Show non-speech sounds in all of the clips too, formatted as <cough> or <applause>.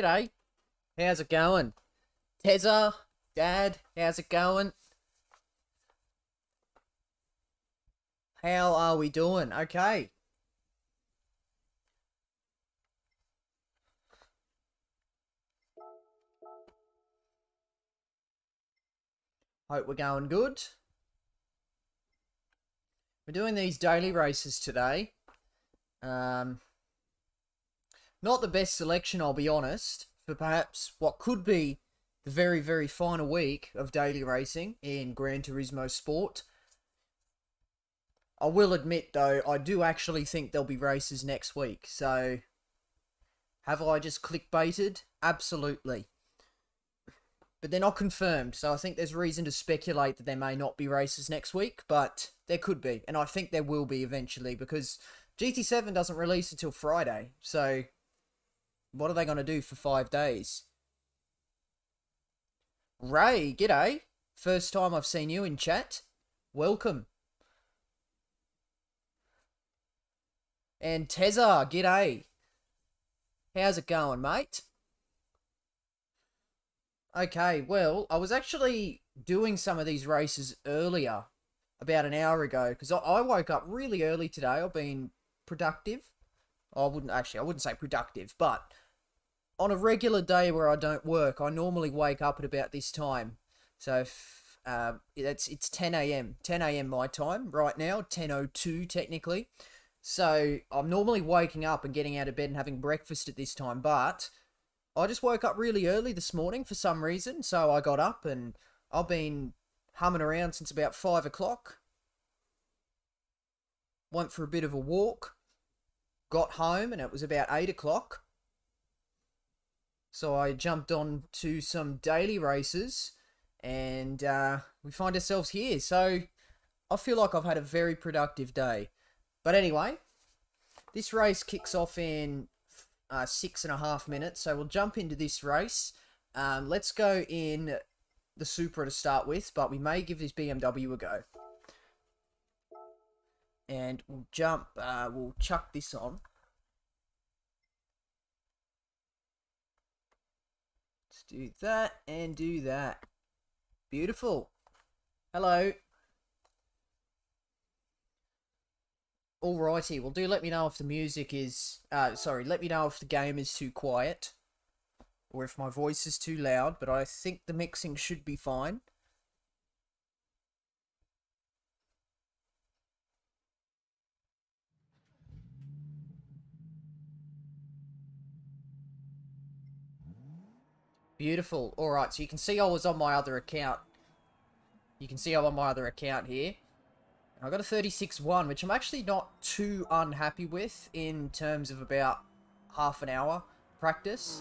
G'day. How's it going? Tezza, Dad, how's it going? How are we doing? Okay. Hope we're going good. We're doing these daily races today. Um, not the best selection, I'll be honest, for perhaps what could be the very, very final week of daily racing in Gran Turismo Sport. I will admit, though, I do actually think there'll be races next week, so have I just clickbaited? Absolutely. But they're not confirmed, so I think there's reason to speculate that there may not be races next week, but there could be, and I think there will be eventually, because GT7 doesn't release until Friday, so what are they going to do for five days? Ray, g'day. First time I've seen you in chat. Welcome. And Tezza, g'day. How's it going, mate? Okay, well, I was actually doing some of these races earlier, about an hour ago, because I, I woke up really early today. I've been productive. I wouldn't actually, I wouldn't say productive, but on a regular day where I don't work, I normally wake up at about this time. So if, uh, it's it's 10 a.m. 10 a.m. my time right now, 10:02 technically. So I'm normally waking up and getting out of bed and having breakfast at this time, but I just woke up really early this morning for some reason. So I got up and I've been humming around since about five o'clock. Went for a bit of a walk. Got home and it was about eight o'clock. So I jumped on to some daily races and uh, we find ourselves here. So I feel like I've had a very productive day. But anyway, this race kicks off in uh, six and a half minutes. So we'll jump into this race. Um, let's go in the Supra to start with, but we may give this BMW a go. And we'll jump, uh, we'll chuck this on. Do that and do that. Beautiful. Hello. Alrighty, well do let me know if the music is, uh, sorry, let me know if the game is too quiet. Or if my voice is too loud, but I think the mixing should be fine. Beautiful. Alright, so you can see I was on my other account. You can see I'm on my other account here. I got a 36-1, which I'm actually not too unhappy with in terms of about half an hour practice.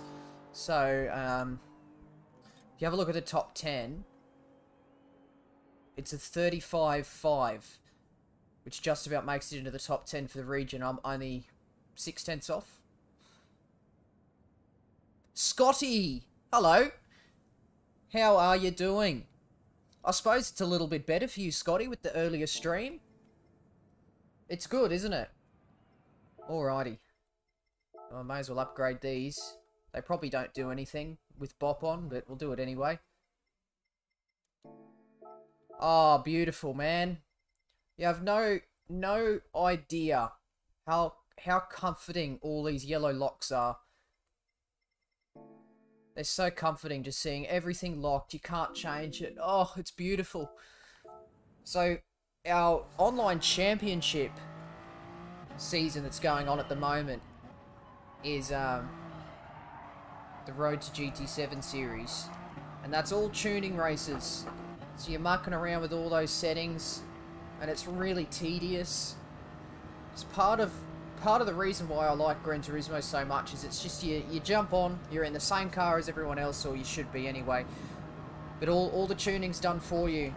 So, um, if you have a look at the top 10, it's a 35-5, which just about makes it into the top 10 for the region. I'm only six tenths off. Scotty! Hello. How are you doing? I suppose it's a little bit better for you, Scotty, with the earlier stream. It's good, isn't it? Alrighty. Well, I may as well upgrade these. They probably don't do anything with Bop on, but we'll do it anyway. Oh, beautiful, man. You have no no idea how how comforting all these yellow locks are. They're so comforting just seeing everything locked. You can't change it. Oh, it's beautiful. So, our online championship season that's going on at the moment is um, the Road to GT7 series. And that's all tuning races. So you're mucking around with all those settings. And it's really tedious. It's part of part of the reason why I like Gran Turismo so much is it's just you, you jump on, you're in the same car as everyone else, or you should be anyway. But all, all the tuning's done for you.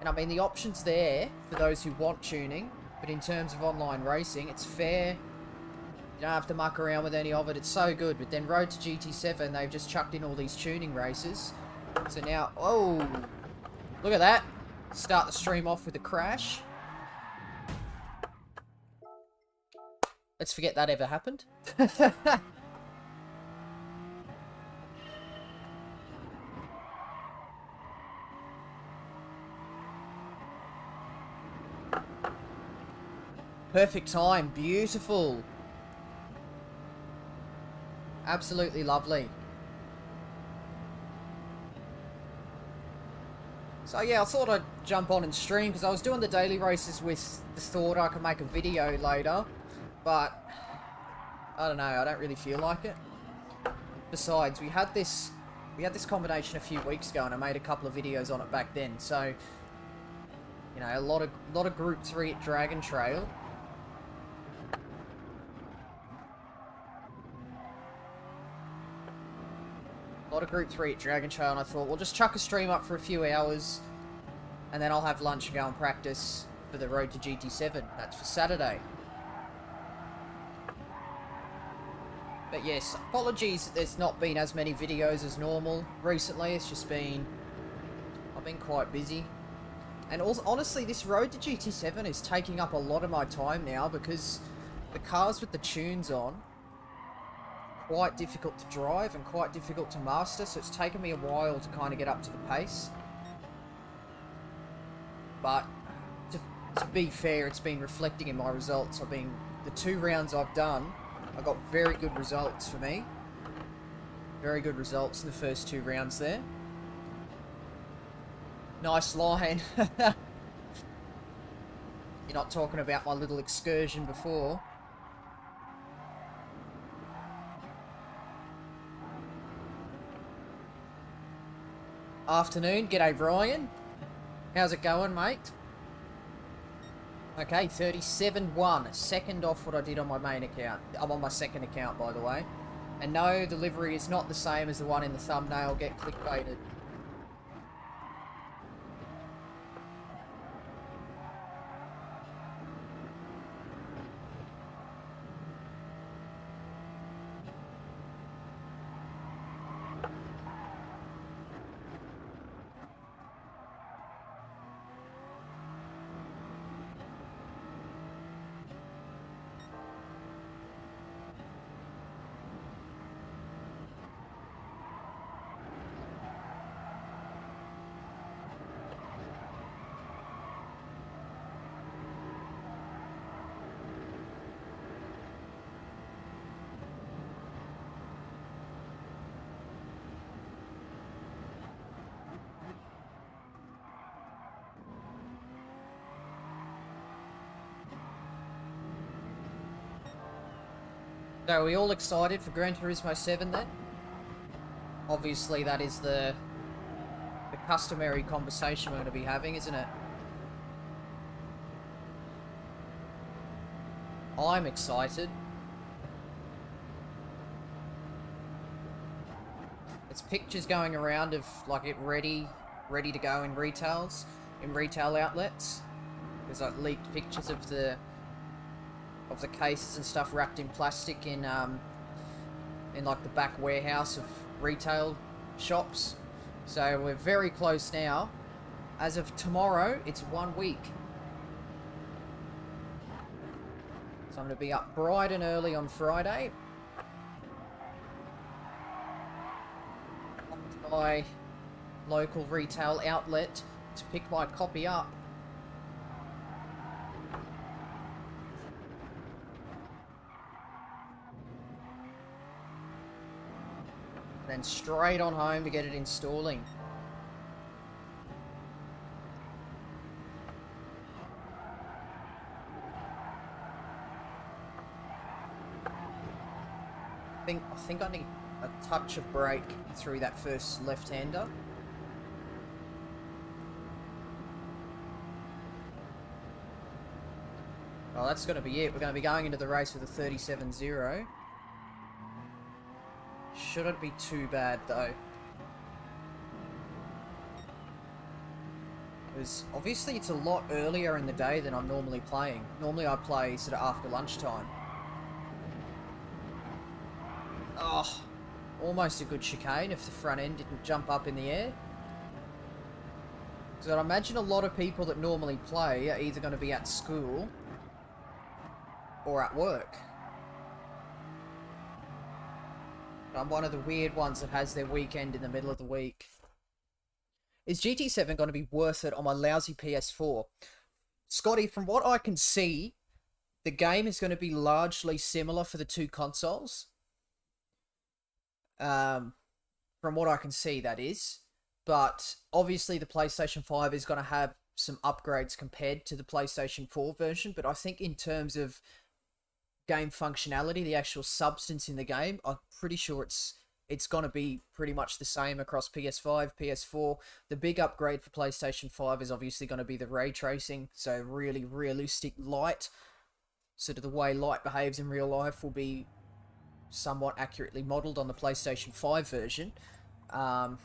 And I mean, the option's there for those who want tuning, but in terms of online racing, it's fair. You don't have to muck around with any of it. It's so good. But then Road to GT7, they've just chucked in all these tuning races. So now, oh, look at that. Start the stream off with a crash. Let's forget that ever happened. <laughs> Perfect time. Beautiful. Absolutely lovely. So yeah, I thought I'd jump on and stream because I was doing the daily races with the thought I could make a video later. But, I don't know, I don't really feel like it. Besides, we had this we had this combination a few weeks ago and I made a couple of videos on it back then. So, you know, a lot of lot of Group 3 at Dragon Trail. A lot of Group 3 at Dragon Trail and I thought, we'll just chuck a stream up for a few hours and then I'll have lunch and go and practice for the Road to GT7. That's for Saturday. But yes, apologies there's not been as many videos as normal recently. It's just been... I've been quite busy. And also, honestly, this road to GT7 is taking up a lot of my time now because the cars with the tunes on quite difficult to drive and quite difficult to master, so it's taken me a while to kind of get up to the pace. But to, to be fair, it's been reflecting in my results. I've been the two rounds I've done I got very good results for me. Very good results in the first two rounds there. Nice line. <laughs> You're not talking about my little excursion before. Afternoon, g'day Ryan. How's it going, mate? Okay, 37-1. Second off what I did on my main account. I'm on my second account, by the way. And no, the livery is not the same as the one in the thumbnail. Get clickbaited. Are we all excited for Gran Turismo 7 then? Obviously that is the, the customary conversation we're going to be having, isn't it? I'm excited. It's pictures going around of like it ready, ready to go in retails, in retail outlets. There's like leaked pictures of the of the cases and stuff wrapped in plastic in um, in like the back warehouse of retail shops. So we're very close now. As of tomorrow, it's one week. So I'm going to be up bright and early on Friday. my local retail outlet to pick my copy up. Straight on home to get it installing. I think, I think I need a touch of brake through that first left-hander. Well, that's going to be it. We're going to be going into the race with a 37-0. Shouldn't be too bad, though. Because obviously it's a lot earlier in the day than I'm normally playing. Normally I play sort of after lunchtime. Oh, almost a good chicane if the front end didn't jump up in the air. So I imagine a lot of people that normally play are either going to be at school or at work. I'm one of the weird ones that has their weekend in the middle of the week. Is GT7 going to be worth it on my lousy PS4? Scotty, from what I can see, the game is going to be largely similar for the two consoles. Um, from what I can see, that is. But obviously, the PlayStation 5 is going to have some upgrades compared to the PlayStation 4 version. But I think, in terms of game functionality, the actual substance in the game, I'm pretty sure it's it's going to be pretty much the same across PS5, PS4. The big upgrade for PlayStation 5 is obviously going to be the ray tracing, so really realistic light. Sort of the way light behaves in real life will be somewhat accurately modelled on the PlayStation 5 version. Um,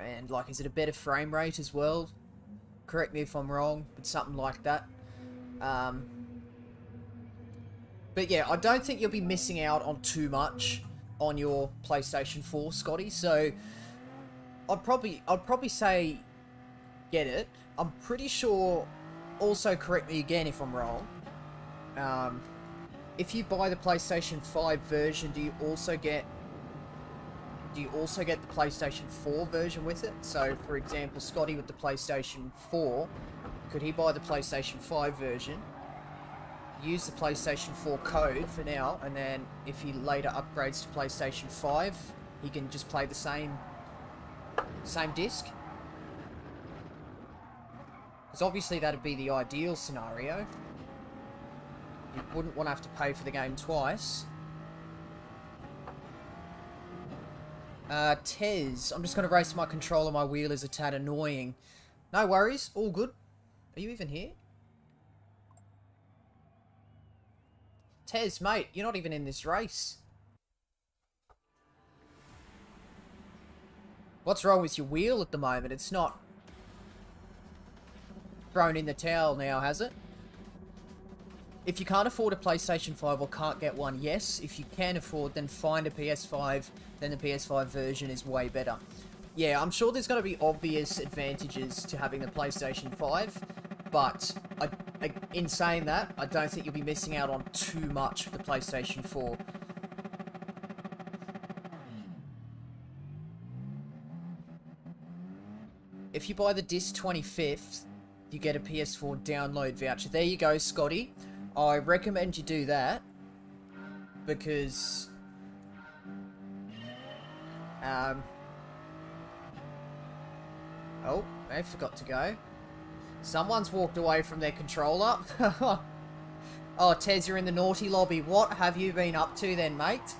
and, like, is it a better frame rate as well? Correct me if I'm wrong, but something like that. Um, but yeah, I don't think you'll be missing out on too much on your PlayStation 4, Scotty. So I'd probably I'd probably say get it. I'm pretty sure. Also, correct me again if I'm wrong. Um, if you buy the PlayStation 5 version, do you also get do you also get the PlayStation 4 version with it? So, for example, Scotty with the PlayStation 4, could he buy the PlayStation 5 version? Use the PlayStation 4 code for now, and then if he later upgrades to PlayStation 5, he can just play the same same disc. Because obviously that'd be the ideal scenario. You wouldn't want to have to pay for the game twice. Uh, Tez. I'm just going to race my controller. My wheel is a tad annoying. No worries. All good. Are you even here? Tez, mate, you're not even in this race. What's wrong with your wheel at the moment? It's not thrown in the towel now, has it? If you can't afford a PlayStation 5 or can't get one, yes. If you can afford, then find a PS5. Then the PS5 version is way better. Yeah, I'm sure there's going to be obvious advantages to having the PlayStation 5. But I, I, in saying that, I don't think you'll be missing out on too much with the PlayStation 4. If you buy the disc 25th, you get a PS4 download voucher. There you go, Scotty. I recommend you do that because um oh I forgot to go Someone's walked away from their controller. <laughs> oh, Tez, you're in the naughty lobby. What have you been up to then, mate?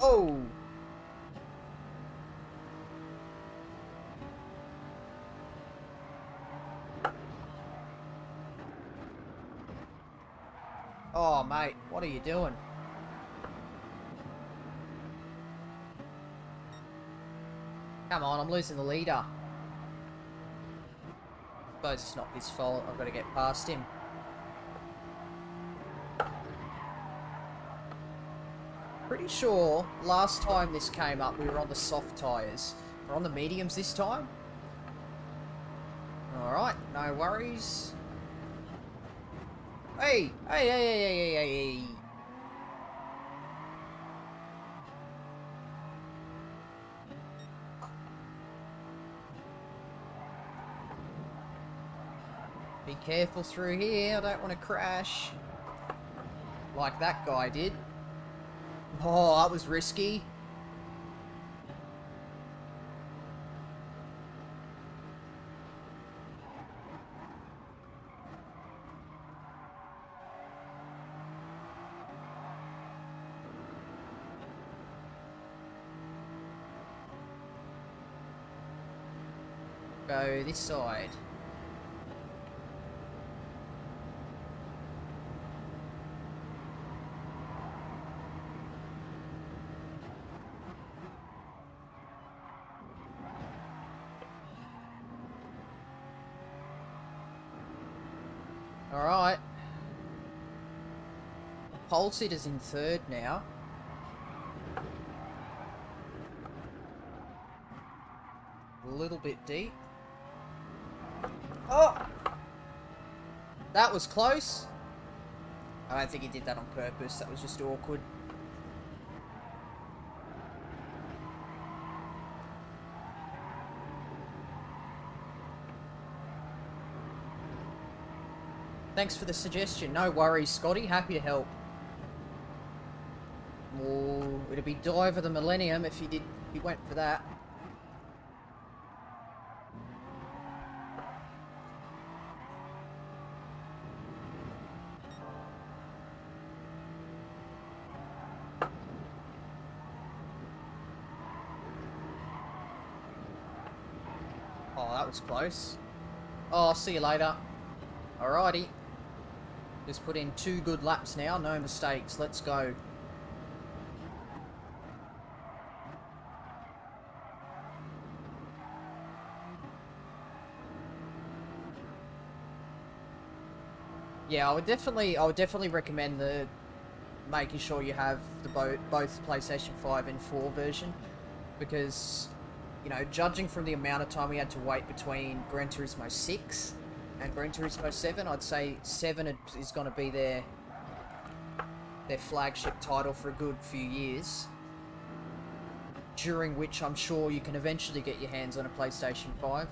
Oh! Oh, mate, what are you doing? Come on, I'm losing the leader. Suppose it's not his fault. I've got to get past him. Pretty sure last time this came up, we were on the soft tyres. We're on the mediums this time. Alright, no worries. Hey! Hey, hey, hey, hey, hey, hey! Be careful through here, I don't want to crash. Like that guy did. Oh, that was risky. Go this side. Dulcetter's in third now. A little bit deep. Oh! That was close. I don't think he did that on purpose. That was just awkward. Thanks for the suggestion. No worries, Scotty. Happy to help. Oh, it'd be Dive of the Millennium if he did. You went for that. Oh, that was close. Oh, I'll see you later. Alrighty. Just put in two good laps now, no mistakes. Let's go. Yeah, I would definitely, I would definitely recommend the making sure you have the both both PlayStation 5 and 4 version because you know, judging from the amount of time we had to wait between Gran Turismo 6 and Gran Turismo 7, I'd say 7 is going to be their their flagship title for a good few years. During which I'm sure you can eventually get your hands on a PlayStation 5.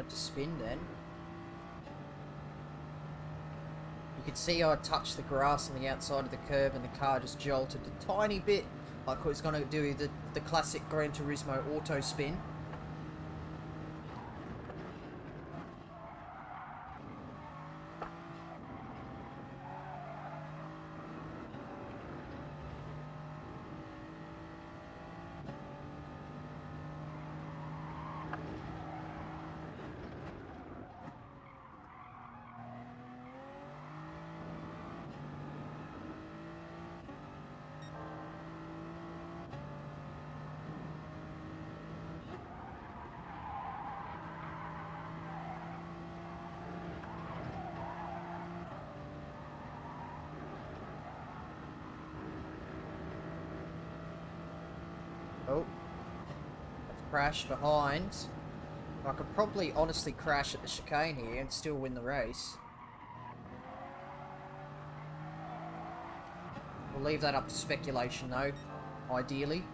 Wanted to spin then. You could see I touched the grass on the outside of the curb and the car just jolted a tiny bit. Like it was going to do the, the classic Gran Turismo auto spin. Oh. I've behind. I could probably honestly crash at the chicane here and still win the race. We'll leave that up to speculation though, ideally.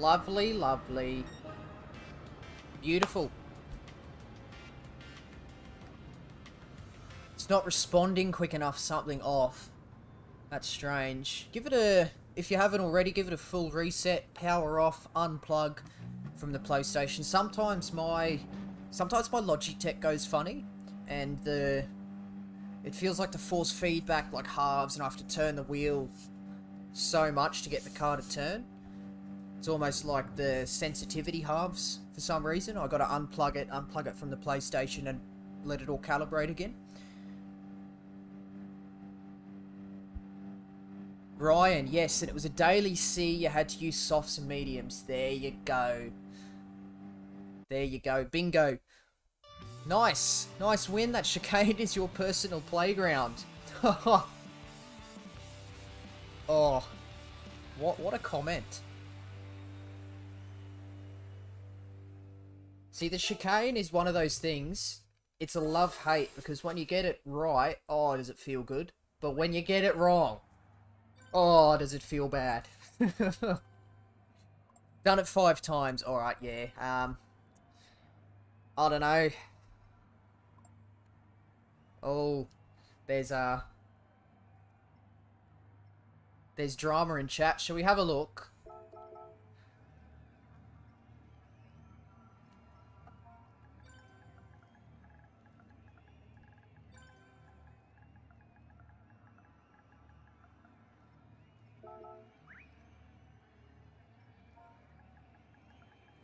Lovely, lovely. Beautiful. It's not responding quick enough, something off. That's strange. Give it a... If you haven't already, give it a full reset, power off, unplug from the PlayStation. Sometimes my... Sometimes my Logitech goes funny, and the... It feels like the force feedback like halves, and I have to turn the wheel so much to get the car to turn. It's almost like the sensitivity halves for some reason. I got to unplug it, unplug it from the PlayStation and let it all calibrate again. Ryan, yes, and it was a daily C. You had to use softs and mediums. There you go. There you go. Bingo. Nice. Nice win. That chicane is your personal playground. <laughs> oh. What what a comment. See, the chicane is one of those things. It's a love-hate because when you get it right, oh, does it feel good. But when you get it wrong, oh, does it feel bad. <laughs> Done it five times. Alright, yeah. Um, I don't know. Oh, there's, uh... There's drama in chat. Shall we have a look?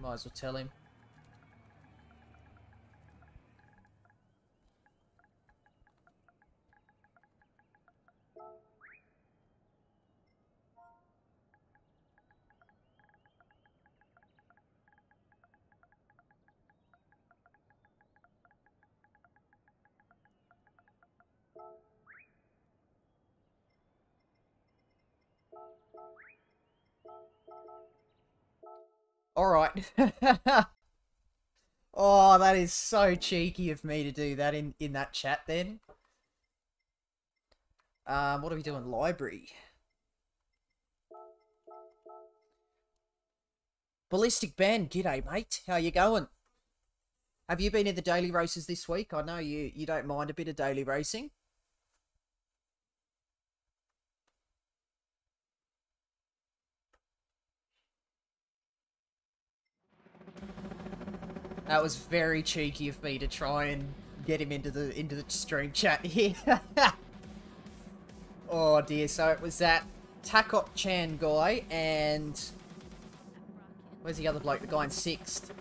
Might as well tell him. Alright. <laughs> oh, that is so cheeky of me to do that in, in that chat then. Um, what are we doing? Library. Ballistic Ben, g'day mate. How you going? Have you been in the daily races this week? I know you, you don't mind a bit of daily racing. That was very cheeky of me to try and get him into the into the stream chat here. <laughs> oh dear, so it was that Takot Chan guy and where's the other bloke? The guy in sixth.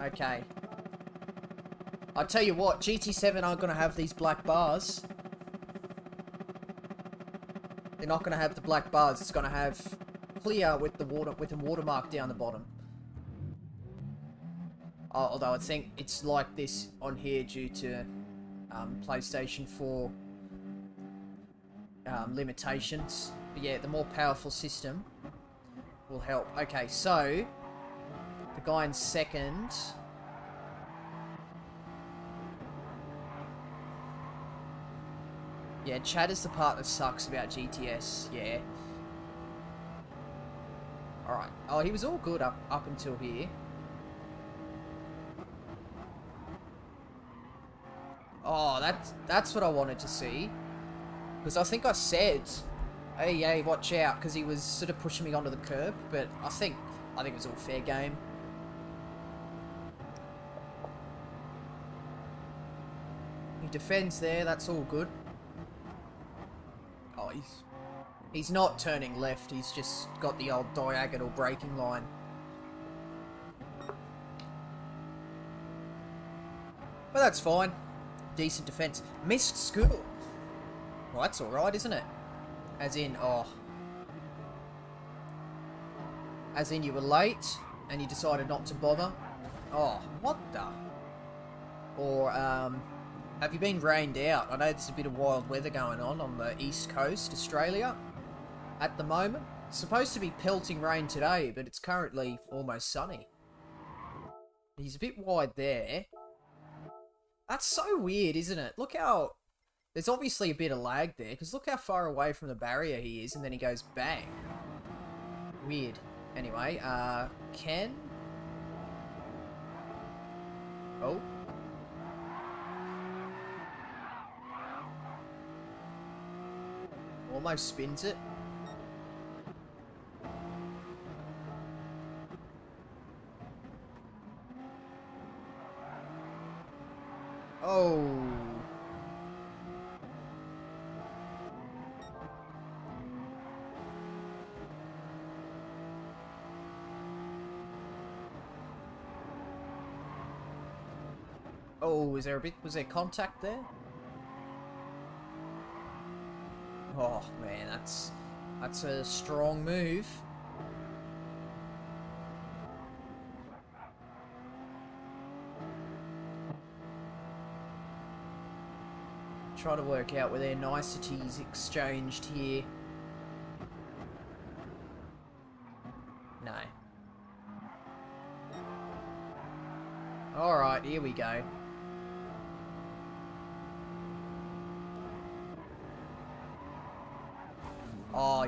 Okay. I'll tell you what, GT7 aren't going to have these black bars. They're not going to have the black bars. It's going to have clear with the water with the watermark down the bottom. Uh, although I think it's like this on here due to um, PlayStation 4 um, limitations. But yeah, the more powerful system will help. Okay, so the guy in second. Yeah, Chad is the part that sucks about GTS, yeah. Alright. Oh, he was all good up, up until here. Oh, that's, that's what I wanted to see. Because I think I said, hey, hey, watch out, because he was sort of pushing me onto the curb, but I think, I think it was all fair game. He defends there, that's all good. Oh, he's, he's not turning left, he's just got the old diagonal braking line. But that's fine decent defense. Missed school. Well, that's alright, isn't it? As in, oh. As in, you were late, and you decided not to bother. Oh, what the? Or, um, have you been rained out? I know there's a bit of wild weather going on on the east coast, Australia, at the moment. It's supposed to be pelting rain today, but it's currently almost sunny. He's a bit wide there. That's so weird, isn't it? Look how... There's obviously a bit of lag there, because look how far away from the barrier he is, and then he goes bang. Weird. Anyway, uh, Ken? Oh. Almost spins it. was there a bit... Was there contact there? Oh, man, that's... That's a strong move. Try to work out where their niceties exchanged here. No. Alright, here we go.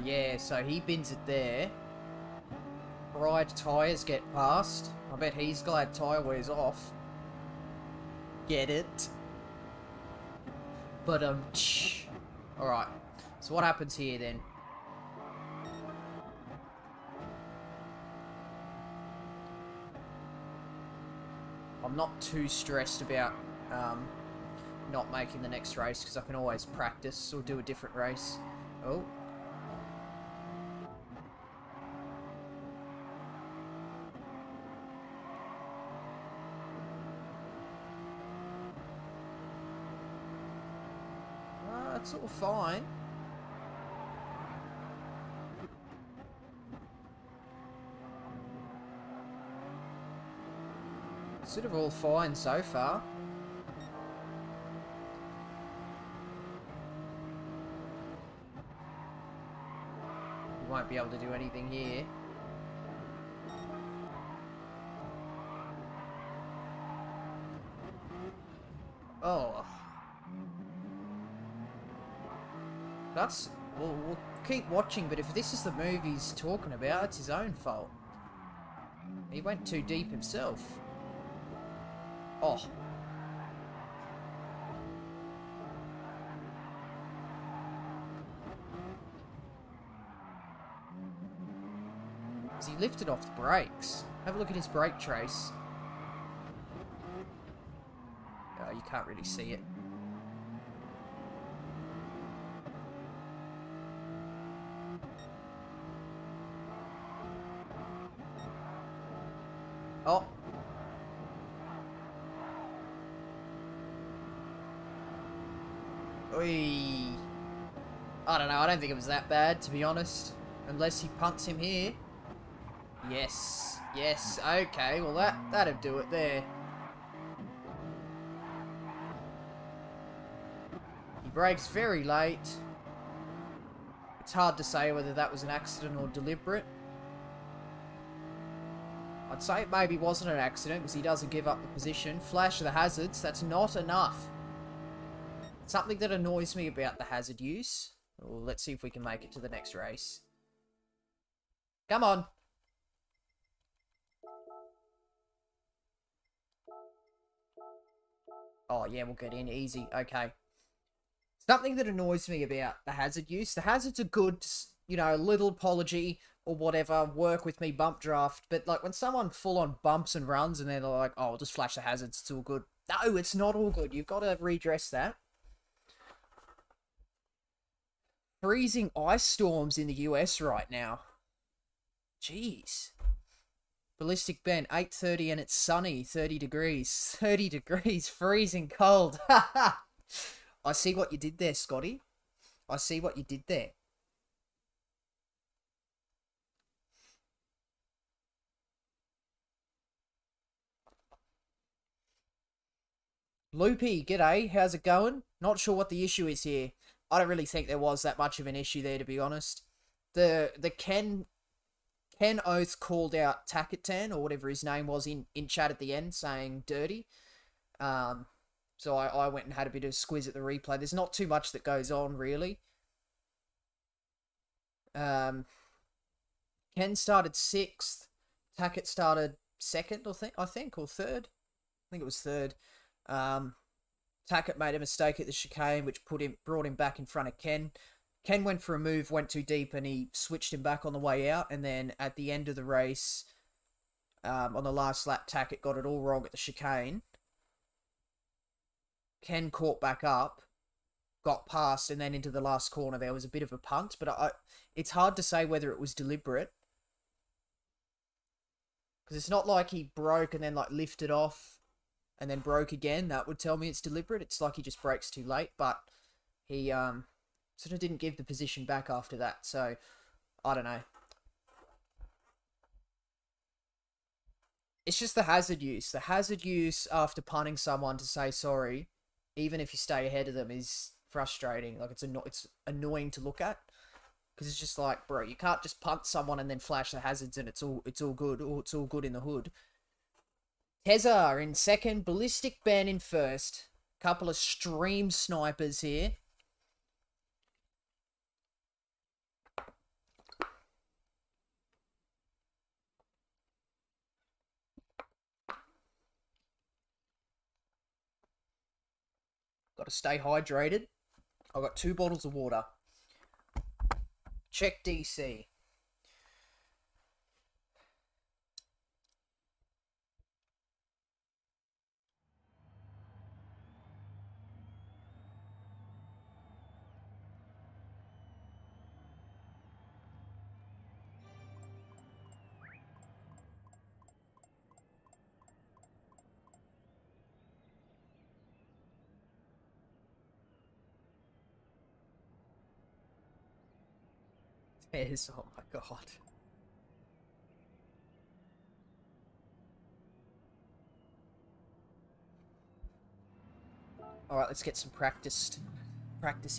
Yeah, so he bins it there. Fried tyres get past. I bet he's glad tyre wears off. Get it? But, um, Alright, so what happens here then? I'm not too stressed about um, not making the next race because I can always practice or do a different race. Oh, It's all fine. Sort of all fine so far. We won't be able to do anything here. Oh. That's... We'll, we'll keep watching, but if this is the move he's talking about, it's his own fault. He went too deep himself. Oh. Has he lifted off the brakes? Have a look at his brake trace. Oh, you can't really see it. Oh. Oi. I don't think it was that bad, to be honest. Unless he punts him here. Yes. Yes, okay, well that, that'd do it there. He breaks very late. It's hard to say whether that was an accident or deliberate. I'd say it maybe wasn't an accident because he doesn't give up the position. Flash of the hazards, that's not enough. Something that annoys me about the hazard use. Let's see if we can make it to the next race. Come on. Oh, yeah, we'll get in easy. Okay. Something that annoys me about the hazard use. The hazards are good, you know, little apology or whatever, work with me, bump draft. But like when someone full on bumps and runs and they're like, oh, I'll just flash the hazards, it's all good. No, it's not all good. You've got to redress that. Freezing ice storms in the US right now. Jeez. Ballistic Ben, 8.30 and it's sunny, 30 degrees. <laughs> 30 degrees, freezing cold. <laughs> I see what you did there, Scotty. I see what you did there. Loopy, g'day, how's it going? Not sure what the issue is here. I don't really think there was that much of an issue there, to be honest. The the Ken Ken Oath called out Tackatan, or whatever his name was, in, in chat at the end, saying dirty. Um, so I, I went and had a bit of a squiz at the replay. There's not too much that goes on, really. Um, Ken started sixth. Tackett started second, I think, I think, or third. I think it was third. Um, Tackett made a mistake at the chicane, which put him brought him back in front of Ken. Ken went for a move, went too deep, and he switched him back on the way out. And then at the end of the race, um, on the last lap, Tackett got it all wrong at the chicane. Ken caught back up, got past, and then into the last corner there was a bit of a punt. But I, it's hard to say whether it was deliberate because it's not like he broke and then like lifted off and then broke again, that would tell me it's deliberate. It's like he just breaks too late, but he um sort of didn't give the position back after that. So I don't know. It's just the hazard use. The hazard use after punting someone to say sorry, even if you stay ahead of them, is frustrating. Like it's anno- it's annoying to look at because it's just like, bro, you can't just punt someone and then flash the hazards and it's all it's all good or it's all good in the hood Tezza in second, Ballistic Ben in first. Couple of stream snipers here. Got to stay hydrated. I've got two bottles of water. Check DC. Is oh my god. Alright, let's get some practiced practice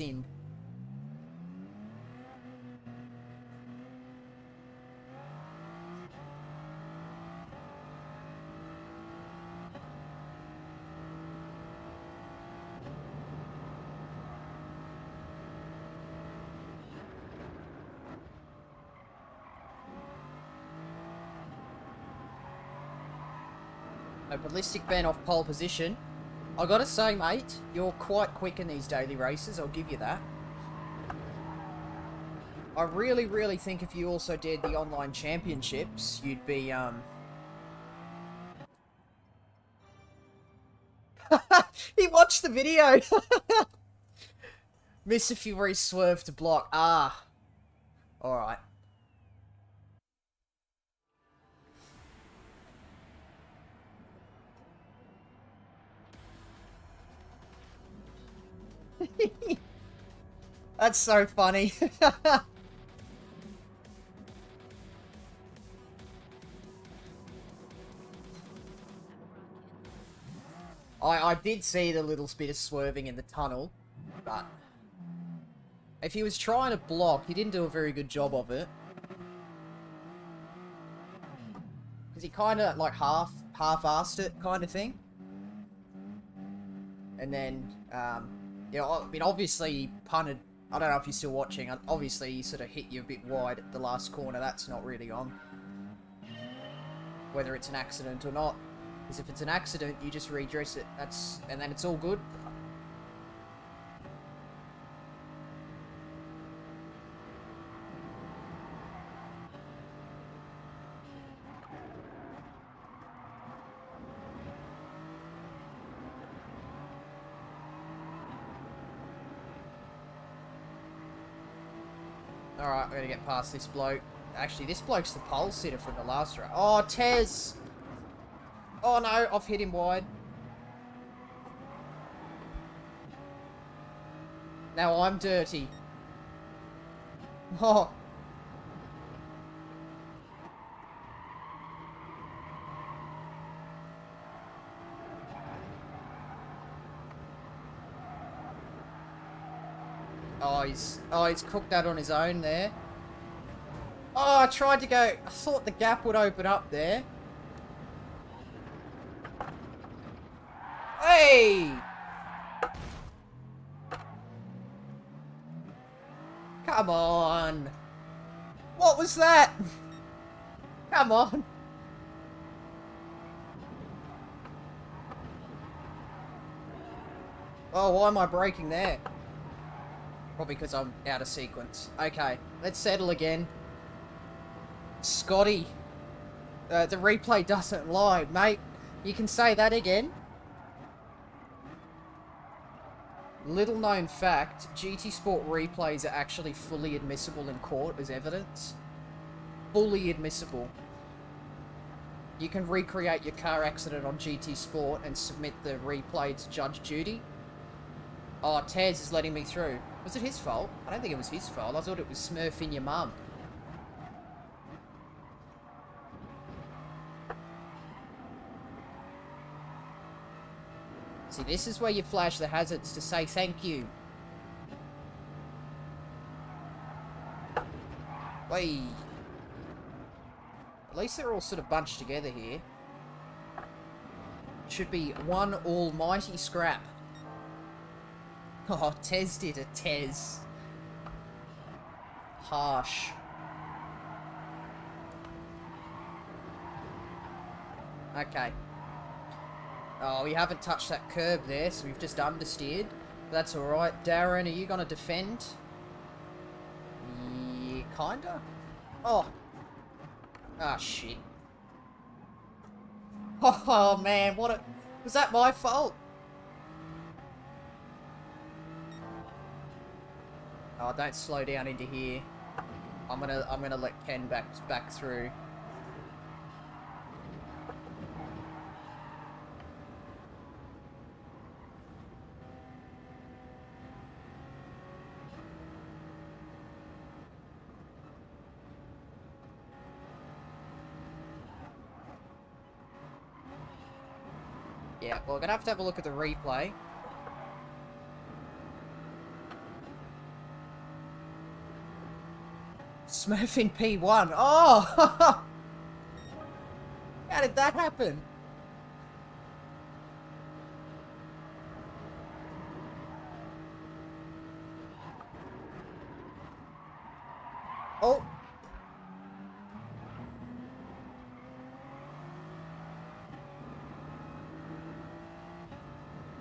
ballistic Ben off pole position. I gotta say, mate, you're quite quick in these daily races, I'll give you that. I really, really think if you also did the online championships, you'd be, um... <laughs> he watched the video! Mr. Fury swerved to block. Ah. Alright. <laughs> That's so funny. <laughs> I, I did see the little bit of swerving in the tunnel, but if he was trying to block, he didn't do a very good job of it. Because he kind of, like, half, half-assed it kind of thing. And then, um, yeah, I mean, obviously punted. I don't know if you're still watching. Obviously, he sort of hit you a bit wide at the last corner. That's not really on. Whether it's an accident or not. Because if it's an accident, you just redress it. That's And then it's all good. Alright, we're gonna get past this bloke. Actually, this bloke's the pole sitter from the last round. Oh, Tez! Oh no, I've hit him wide. Now I'm dirty. Oh. Oh, he's oh he's cooked that on his own there. Oh, I tried to go. I thought the gap would open up there. Hey! Come on. What was that? <laughs> Come on. Oh, why am I breaking there? Probably because I'm out of sequence. Okay, let's settle again. Scotty. Uh, the replay doesn't lie, mate. You can say that again. Little known fact, GT Sport replays are actually fully admissible in court as evidence. Fully admissible. You can recreate your car accident on GT Sport and submit the replay to Judge Judy. Oh, Taz is letting me through. Was it his fault? I don't think it was his fault. I thought it was smurfing your mum. See, this is where you flash the hazards to say thank you. Wait. At least they're all sort of bunched together here. should be one almighty scrap. <laughs> Oh, Tez did a Tez. Harsh. Okay. Oh, we haven't touched that curb there, so we've just understeered. That's alright. Darren, are you going to defend? Yeah, kinda. Oh. Ah, shit. <laughs> Oh, man, what a... Was that my fault? Oh, don't slow down into here. I'm gonna, I'm gonna let Ken back, back through. Yeah, well, we're gonna have to have a look at the replay. Smurf in P1. Oh! <laughs> How did that happen? Oh!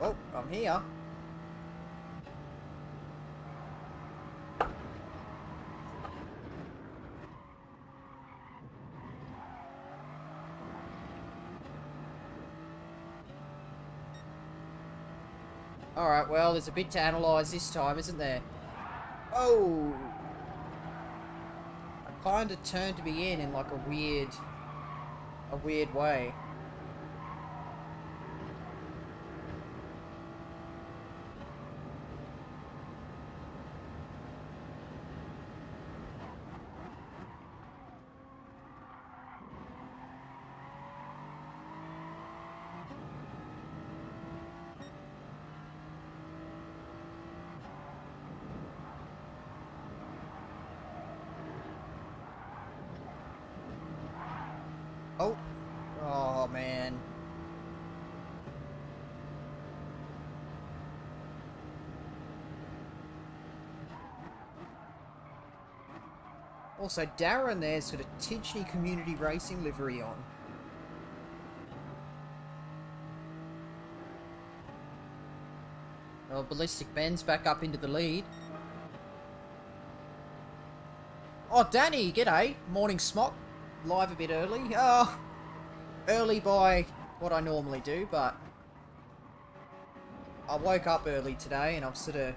Oh, I'm Alright, well, there's a bit to analyse this time, isn't there? Oh! I kind of turned to be in in like a weird... a weird way. Oh. Oh, man. Also, Darren there's got a Tidgety Community Racing livery on. Well, Ballistic Ben's back up into the lead. Oh, Danny, g'day. Morning Smok. Live a bit early. Oh, early by what I normally do, but I woke up early today and I'm sort of...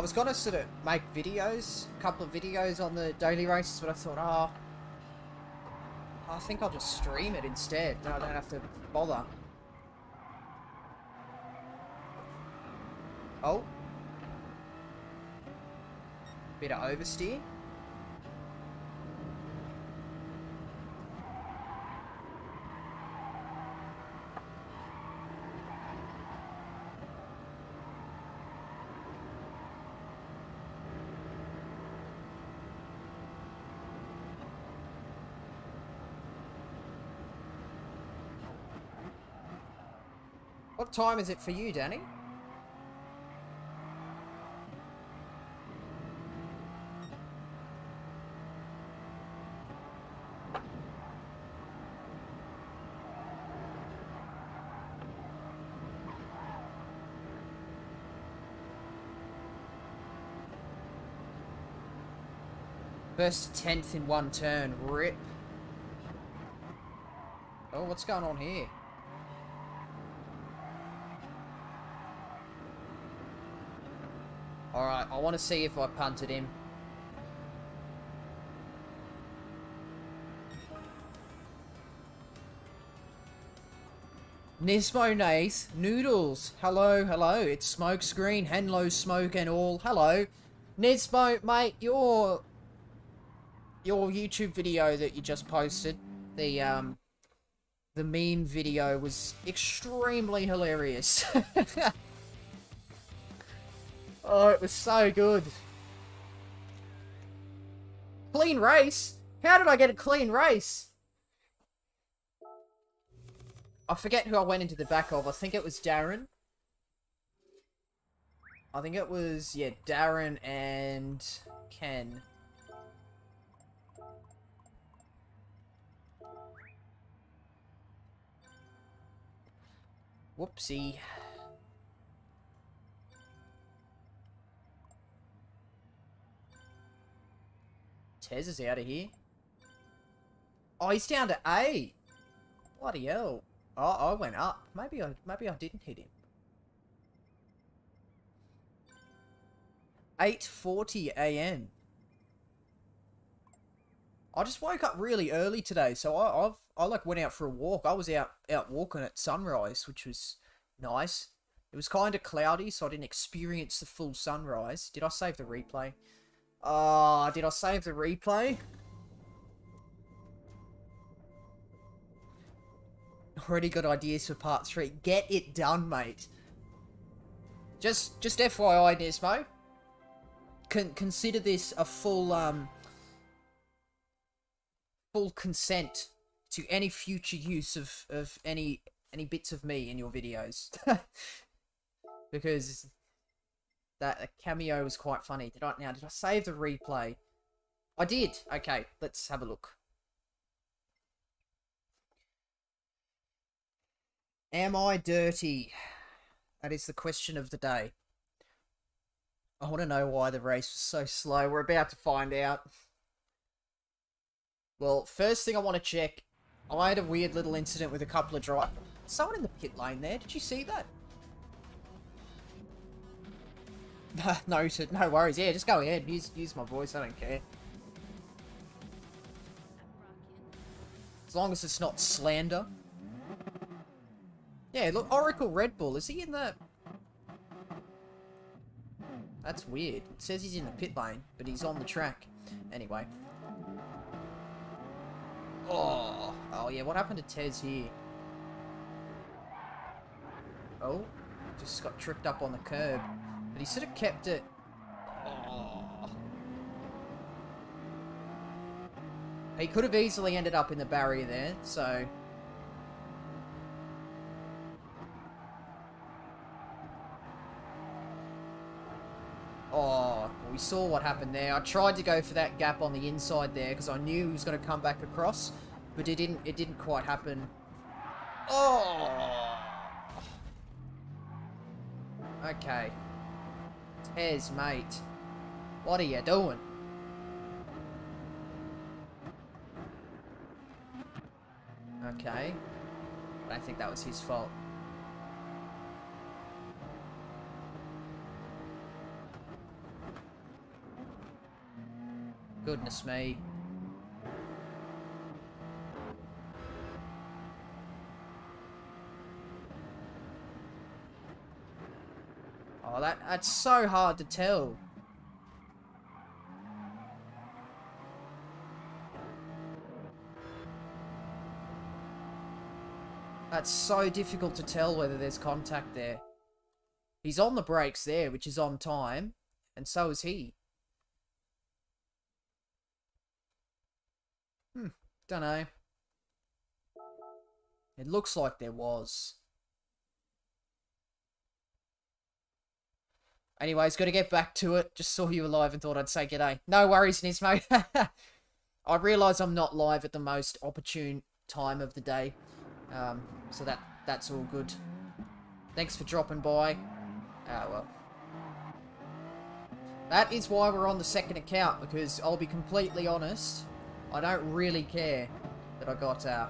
I was to sort of make videos, a couple of videos on the daily races, but I thought, oh, I think I'll just stream it instead. No, I don't have to bother. Oh. Bit of oversteer. Time is it for you, Danny? First tenth in one turn, rip. Oh, what's going on here? Alright, I want to see if I punted him. Nismo Nath, Noodles, hello, hello, it's Smokescreen, Henlo Smoke and all, hello. Nismo, mate, your, your YouTube video that you just posted, the, um, the meme video was extremely hilarious. <laughs> Oh, it was so good. Clean race? How did I get a clean race? I forget who I went into the back of. I think it was Darren. I think it was, yeah, Darren and Ken. Whoopsie. Tez is out of here. Oh, he's down to A. Bloody hell. Oh, I went up. Maybe I maybe I didn't hit him. 8:40 a.m. I just woke up really early today, so I, I've I like went out for a walk. I was out out walking at sunrise, which was nice. It was kind of cloudy, so I didn't experience the full sunrise. Did I save the replay? Ah, did I save the replay? Already got ideas for part three. Get it done, mate. Just, just FYI, Nismo. Con consider this a full, um, full consent to any future use of, of any, any bits of me in your videos. <laughs> because that cameo was quite funny. Did I, now, did I save the replay? I did. Okay, let's have a look. Am I dirty? That is the question of the day. I want to know why the race was so slow. We're about to find out. Well, first thing I want to check. I had a weird little incident with a couple of drivers. Someone in the pit lane there. Did you see that? <laughs> no, no worries. Yeah, just go ahead. Use, use my voice. I don't care. As long as it's not slander. Yeah, look, Oracle Red Bull. Is he in the... That's weird. It says he's in the pit lane, but he's on the track. Anyway. Oh, oh yeah, what happened to Tez here? Oh, just got tripped up on the curb. But he should have kept it... He could have easily ended up in the barrier there, so... Oh, we saw what happened there. I tried to go for that gap on the inside there because I knew he was going to come back across, but it didn't. It didn't quite happen. Oh. Okay. Tez, mate. What are you doing? Okay. But I think that was his fault. Goodness me. Oh, that that's so hard to tell. That's so difficult to tell whether there's contact there. He's on the brakes there, which is on time, and so is he. Hmm, don't know. It looks like there was. Anyways, got to get back to it. Just saw you alive and thought I'd say g'day. No worries, Nismo. <laughs> I realise I'm not live at the most opportune time of the day. Um, so that that's all good. Thanks for dropping by. Ah, well. That is why we're on the second account, because I'll be completely honest, I don't really care that I got uh,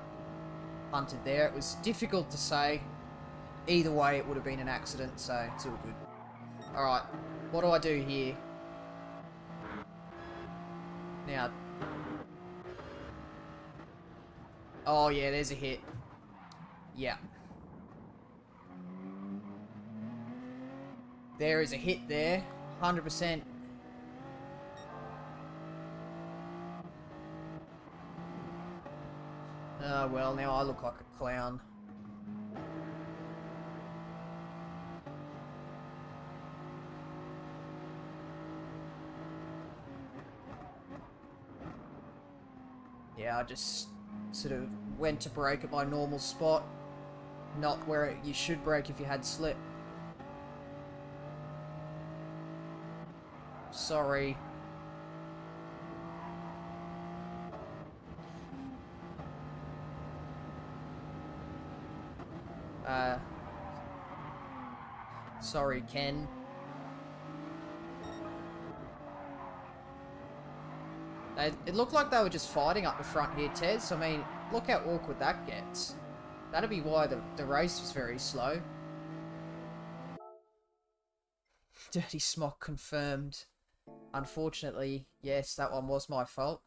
hunted there. It was difficult to say. Either way, it would have been an accident, so it's all good. Alright, what do I do here? Now... Oh yeah, there's a hit. Yeah. There is a hit there. 100%. Ah, uh, well, now I look like a clown. Yeah, I just sort of went to break at my normal spot. not where you should break if you had slip. Sorry. Uh, sorry, Ken. They, it looked like they were just fighting up the front here, Tez. I mean, look how awkward that gets. That'd be why the, the race was very slow. Dirty Smok confirmed. Unfortunately, yes, that one was my fault.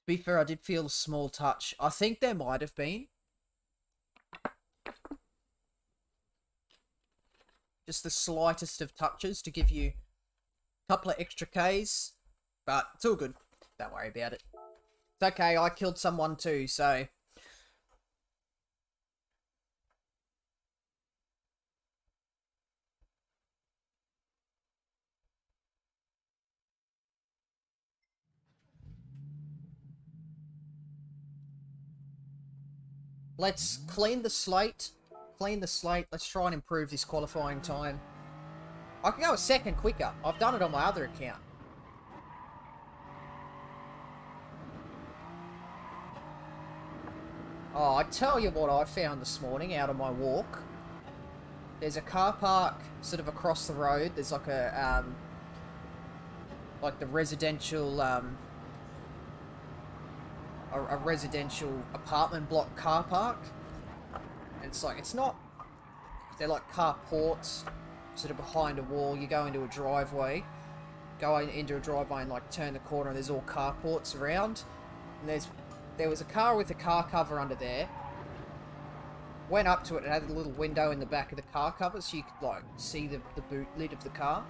To be fair, I did feel a small touch. I think there might have been. Just the slightest of touches to give you a couple of extra Ks. But it's all good. Don't worry about it. It's okay, I killed someone too, so... Let's clean the slate. Clean the slate. Let's try and improve this qualifying time. I can go a second quicker. I've done it on my other account. Oh, I tell you what I found this morning out of my walk. There's a car park sort of across the road. There's like a, um, like the residential, um, a, a residential apartment block car park. It's like, it's not, they're like car ports, sort of behind a wall. You go into a driveway, go into a driveway and like turn the corner and there's all car ports around. And there's there was a car with a car cover under there. Went up to it and had a little window in the back of the car cover so you could like see the, the boot lid of the car.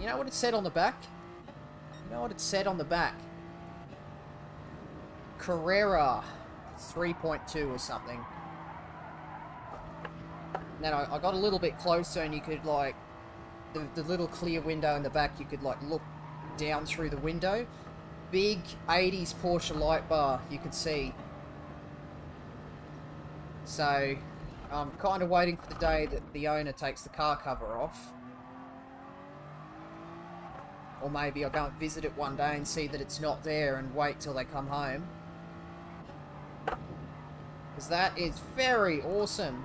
You know what it said on the back? You know what it said on the back? Carrera 3.2 or something. Then I, I got a little bit closer and you could like the, the little clear window in the back you could like look down through the window big 80s Porsche light bar you could see. So, I'm kind of waiting for the day that the owner takes the car cover off. Or maybe I'll go and visit it one day and see that it's not there and wait till they come home. Because that is very awesome.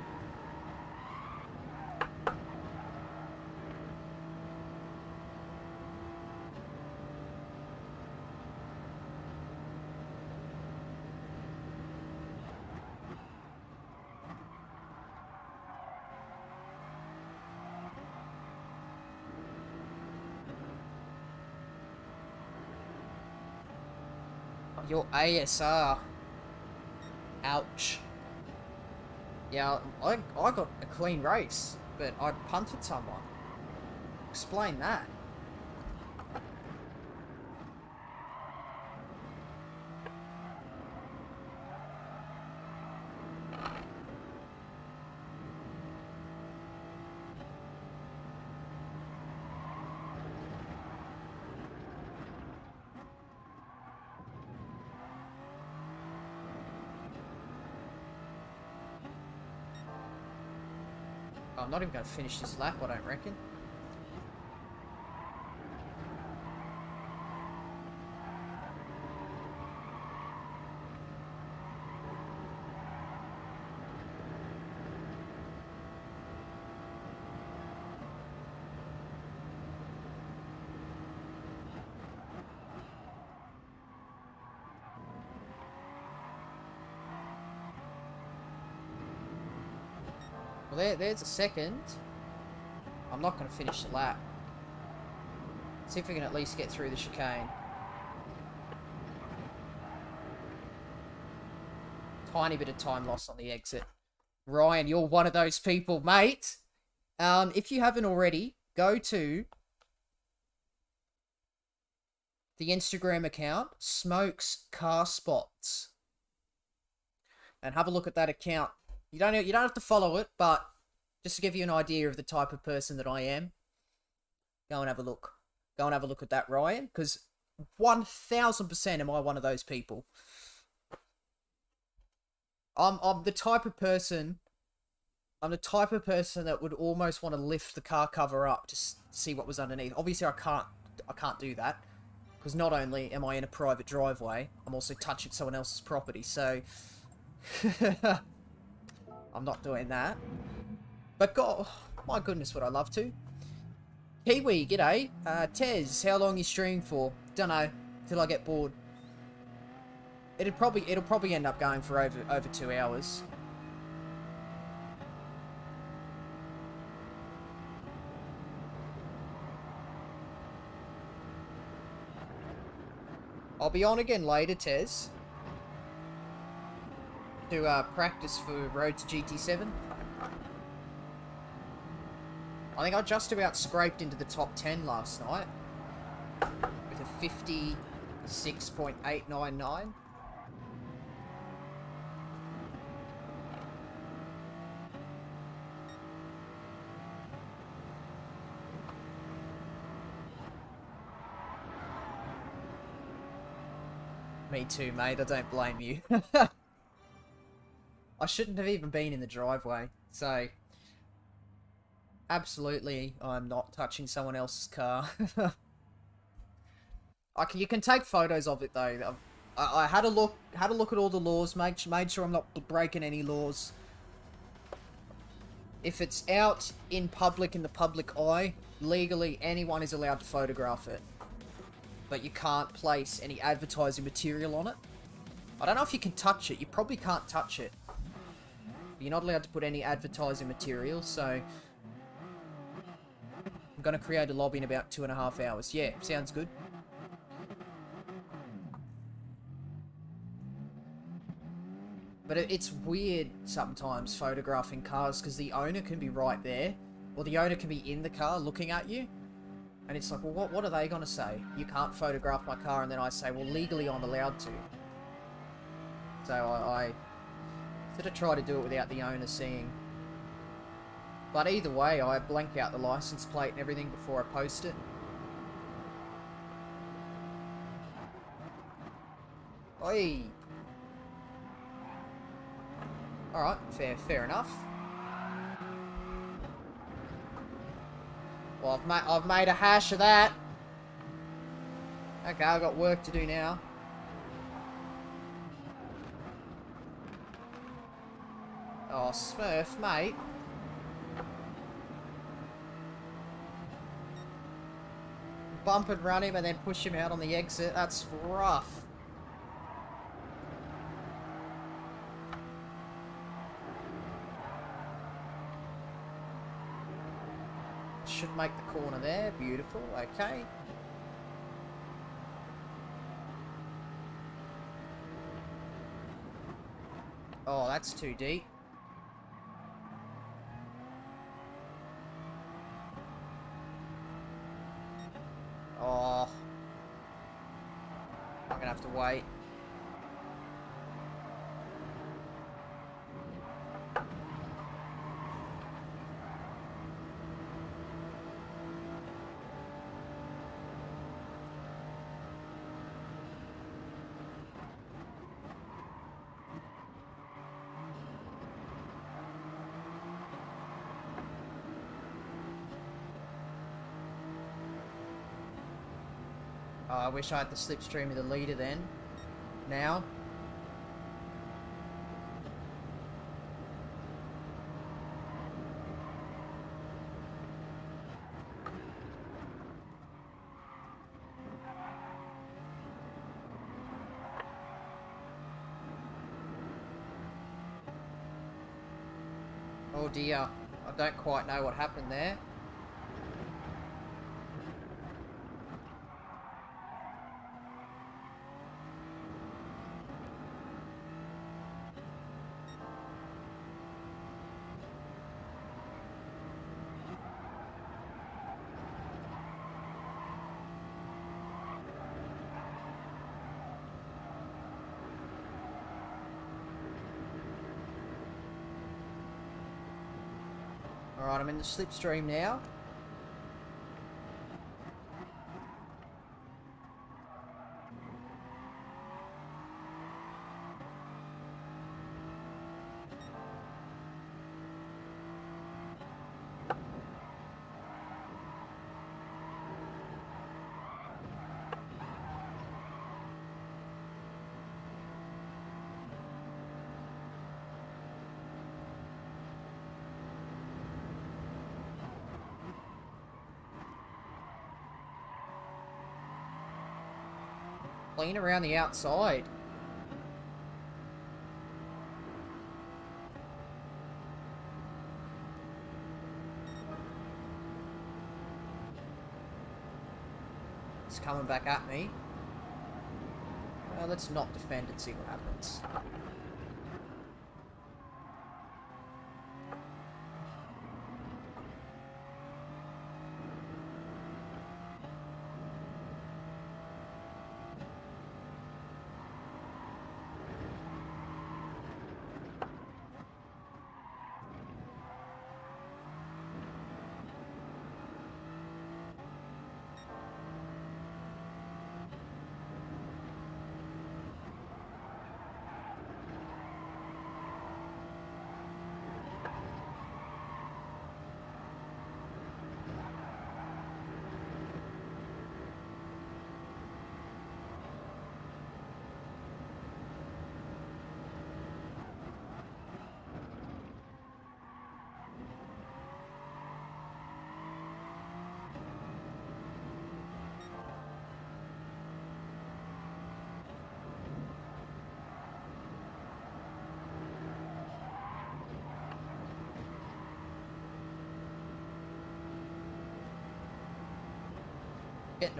Your ASR. Ouch. Yeah, I, I got a clean race, but I punted someone. Explain that. Not even going to finish this lap, I don't reckon. There, there's a second. I'm not going to finish the lap. See if we can at least get through the chicane. Tiny bit of time loss on the exit. Ryan, you're one of those people, mate. Um, if you haven't already, go to the Instagram account, Smokes Car Spots. And have a look at that account. You don't you don't have to follow it, but just to give you an idea of the type of person that I am. Go and have a look. Go and have a look at that, Ryan, because 1000% am I one of those people. I'm, I'm the type of person I'm the type of person that would almost want to lift the car cover up to see what was underneath. Obviously, I can't. I can't do that because not only am I in a private driveway, I'm also touching someone else's property. So <laughs> I'm not doing that. But God, my goodness, would I love to? Kiwi, g'day. Uh, Tez, how long you stream for? Don't know. Till I get bored. It'll probably it'll probably end up going for over over two hours. I'll be on again later, Tez. To uh, practice for Road to GT7. I think I just about scraped into the top 10 last night. With a 56.899. Me too, mate. I don't blame you. <laughs> I shouldn't have even been in the driveway. So, absolutely, I'm not touching someone else's car. <laughs> I can, you can take photos of it though. I, I, had a look, had a look at all the laws, made made sure I'm not breaking any laws. If it's out in public in the public eye, legally anyone is allowed to photograph it but you can't place any advertising material on it. I don't know if you can touch it. You probably can't touch it. You're not allowed to put any advertising material, so... To create a lobby in about two and a half hours. Yeah, sounds good. But it's weird sometimes photographing cars because the owner can be right there. Or the owner can be in the car looking at you. And it's like, well, what, what are they going to say? You can't photograph my car, and then I say, well, legally I'm allowed to. So I, I sort of try to do it without the owner seeing. But either way, I blank out the license plate and everything before I post it. Oi! Alright, fair, fair enough. Well, I've, ma I've made a hash of that. Okay, I've got work to do now. Oh, Smurf, mate. Bump and run him and then push him out on the exit. That's rough. should make the corner there. Beautiful. Okay. Oh, that's too deep. Oh. I'm gonna have to wait. I wish I had the slipstream of the leader then. Now. Oh dear, I don't quite know what happened there. The slipstream now. Clean around the outside. It's coming back at me. Well, let's not defend and see what happens.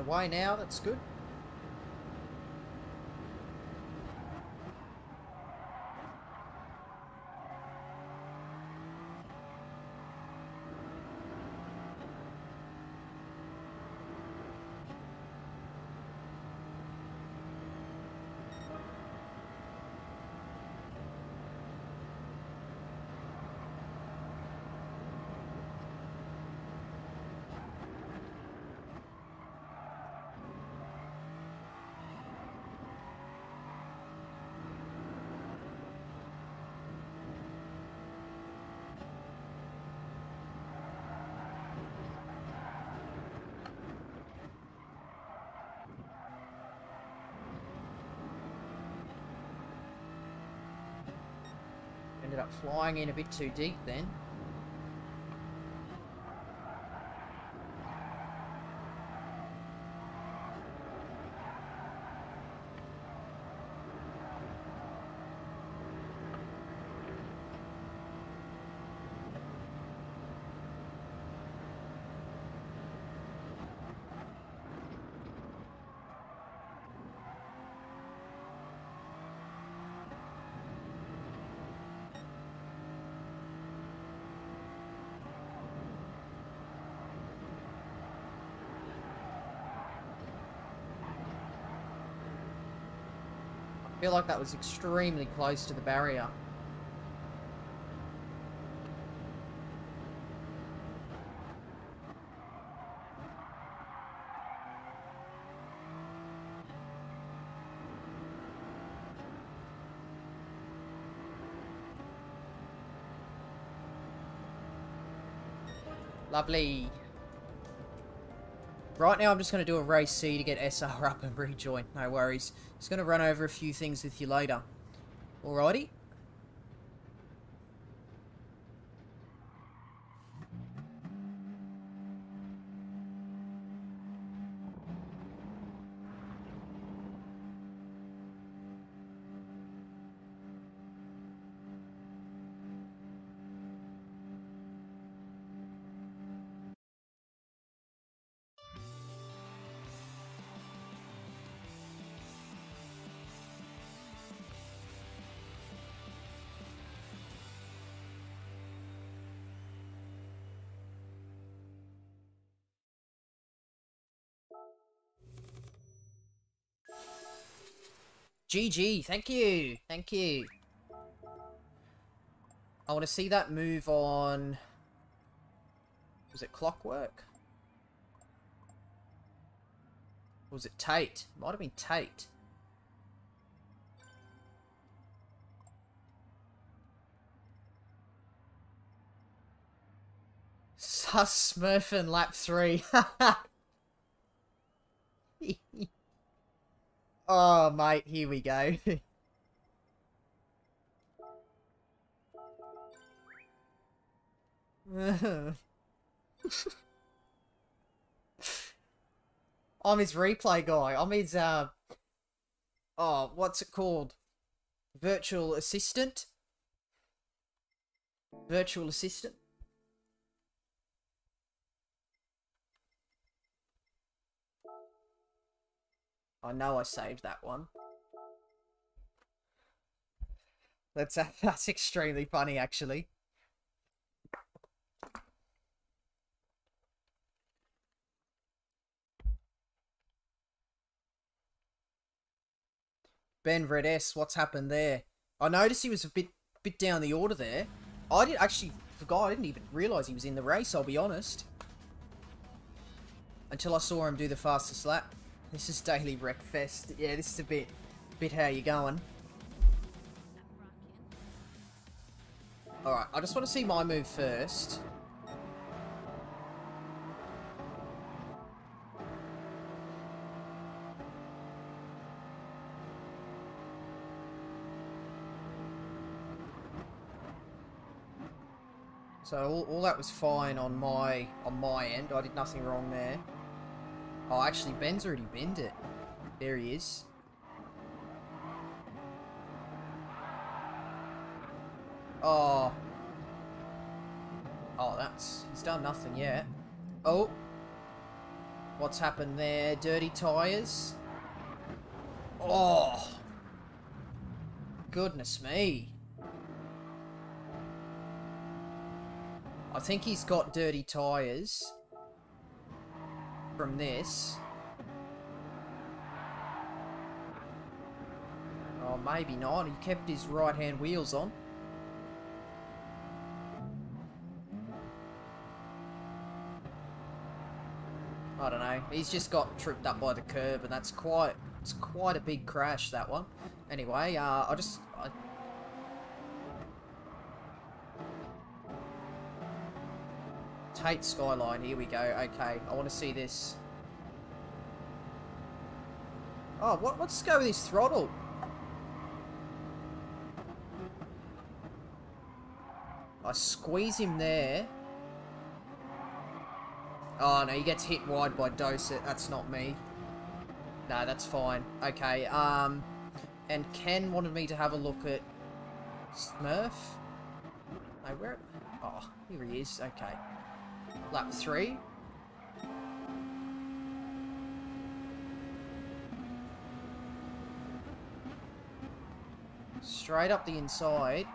Away now, that's good. Ended up flying in a bit too deep then. Feel like that was extremely close to the barrier. Lovely. Right now I'm just going to do a race C to get SR up and rejoin. No worries. Just going to run over a few things with you later. Alrighty? GG, thank you, thank you. I want to see that move on... Was it Clockwork? Or was it Tate? Might have been Tate. Sus Smurfing lap 3. <laughs> Oh, mate, here we go. <laughs> I'm his replay guy. I'm his, uh... Oh, what's it called? Virtual assistant? Virtual assistant? Oh, I know I saved that one. That's <laughs> that's extremely funny, actually. Ben Red S, what's happened there? I noticed he was a bit bit down the order there. I did actually forgot. I didn't even realise he was in the race. I'll be honest. Until I saw him do the fastest lap. This is daily breakfast. Yeah, this is a bit, bit how you going. Alright, I just want to see my move first. So all, all that was fine on my on my end. I did nothing wrong there. Oh, actually, Ben's already binned it. There he is. Oh. Oh, that's... He's done nothing yet. Oh. What's happened there? Dirty tyres? Oh. Goodness me. I think he's got dirty tyres from this. Oh, maybe not. He kept his right-hand wheels on. I don't know. He's just got tripped up by the curb, and that's quite... It's quite a big crash, that one. Anyway, uh, I just... I, Tate Skyline, here we go. Okay, I want to see this. Oh, what, let's go with his throttle. I squeeze him there. Oh, no, he gets hit wide by Docet. That's not me. No, that's fine. Okay, um... And Ken wanted me to have a look at... Smurf? No, where... Oh, here he is. Okay. Lap 3. Straight up the inside.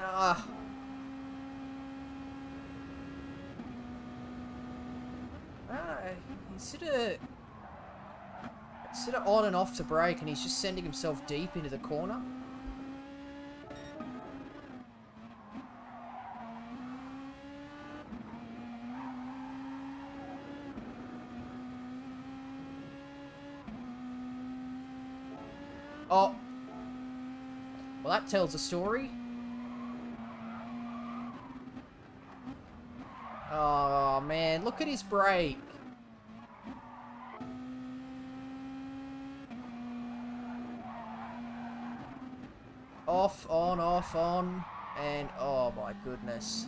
Ah. Ah, sort of... On and off to brake and he's just sending himself deep into the corner. Oh. Well, tells a story. Oh, man. Look at his brake. Off, on, off, on. And, oh my goodness.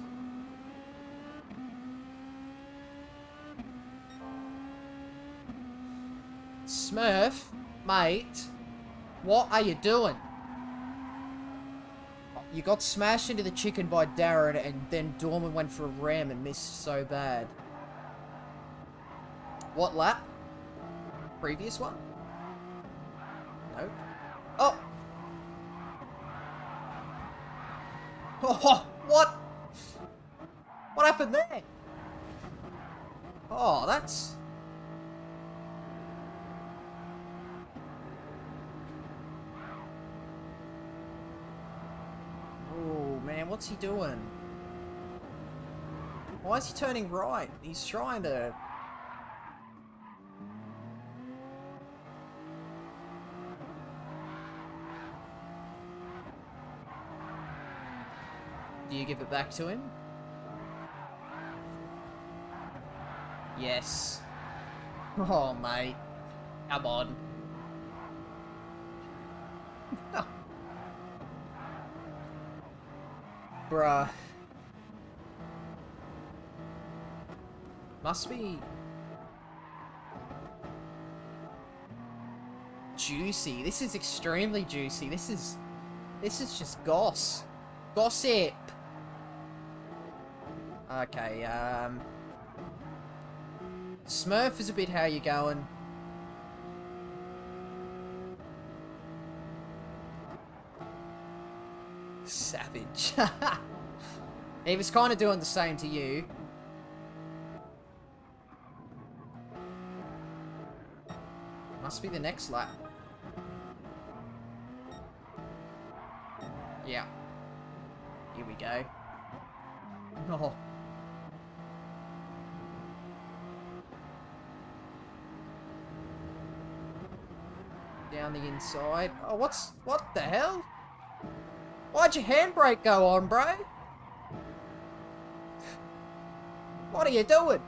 Smurf, mate. What are you doing? You got smashed into the chicken by Darren and then Dorman went for a ram and missed so bad. What lap? Previous one? Nope. Oh! <laughs> Oh, what? What happened there? Oh, that's... what's he doing? Why is he turning right? He's trying to... Do you give it back to him? Yes. Oh, mate. Come on. <laughs> Bruh. Must be... juicy. This is extremely juicy. This is... This is just goss. Gossip! Okay, um... Smurf is a bit how you going. Savage. <laughs> he was kind of doing the same to you. Must be the next lap. Yeah. Here we go. <laughs> Oh. Down the inside. Oh, what's... What the hell? Why'd your handbrake go on, bro? What are you doing?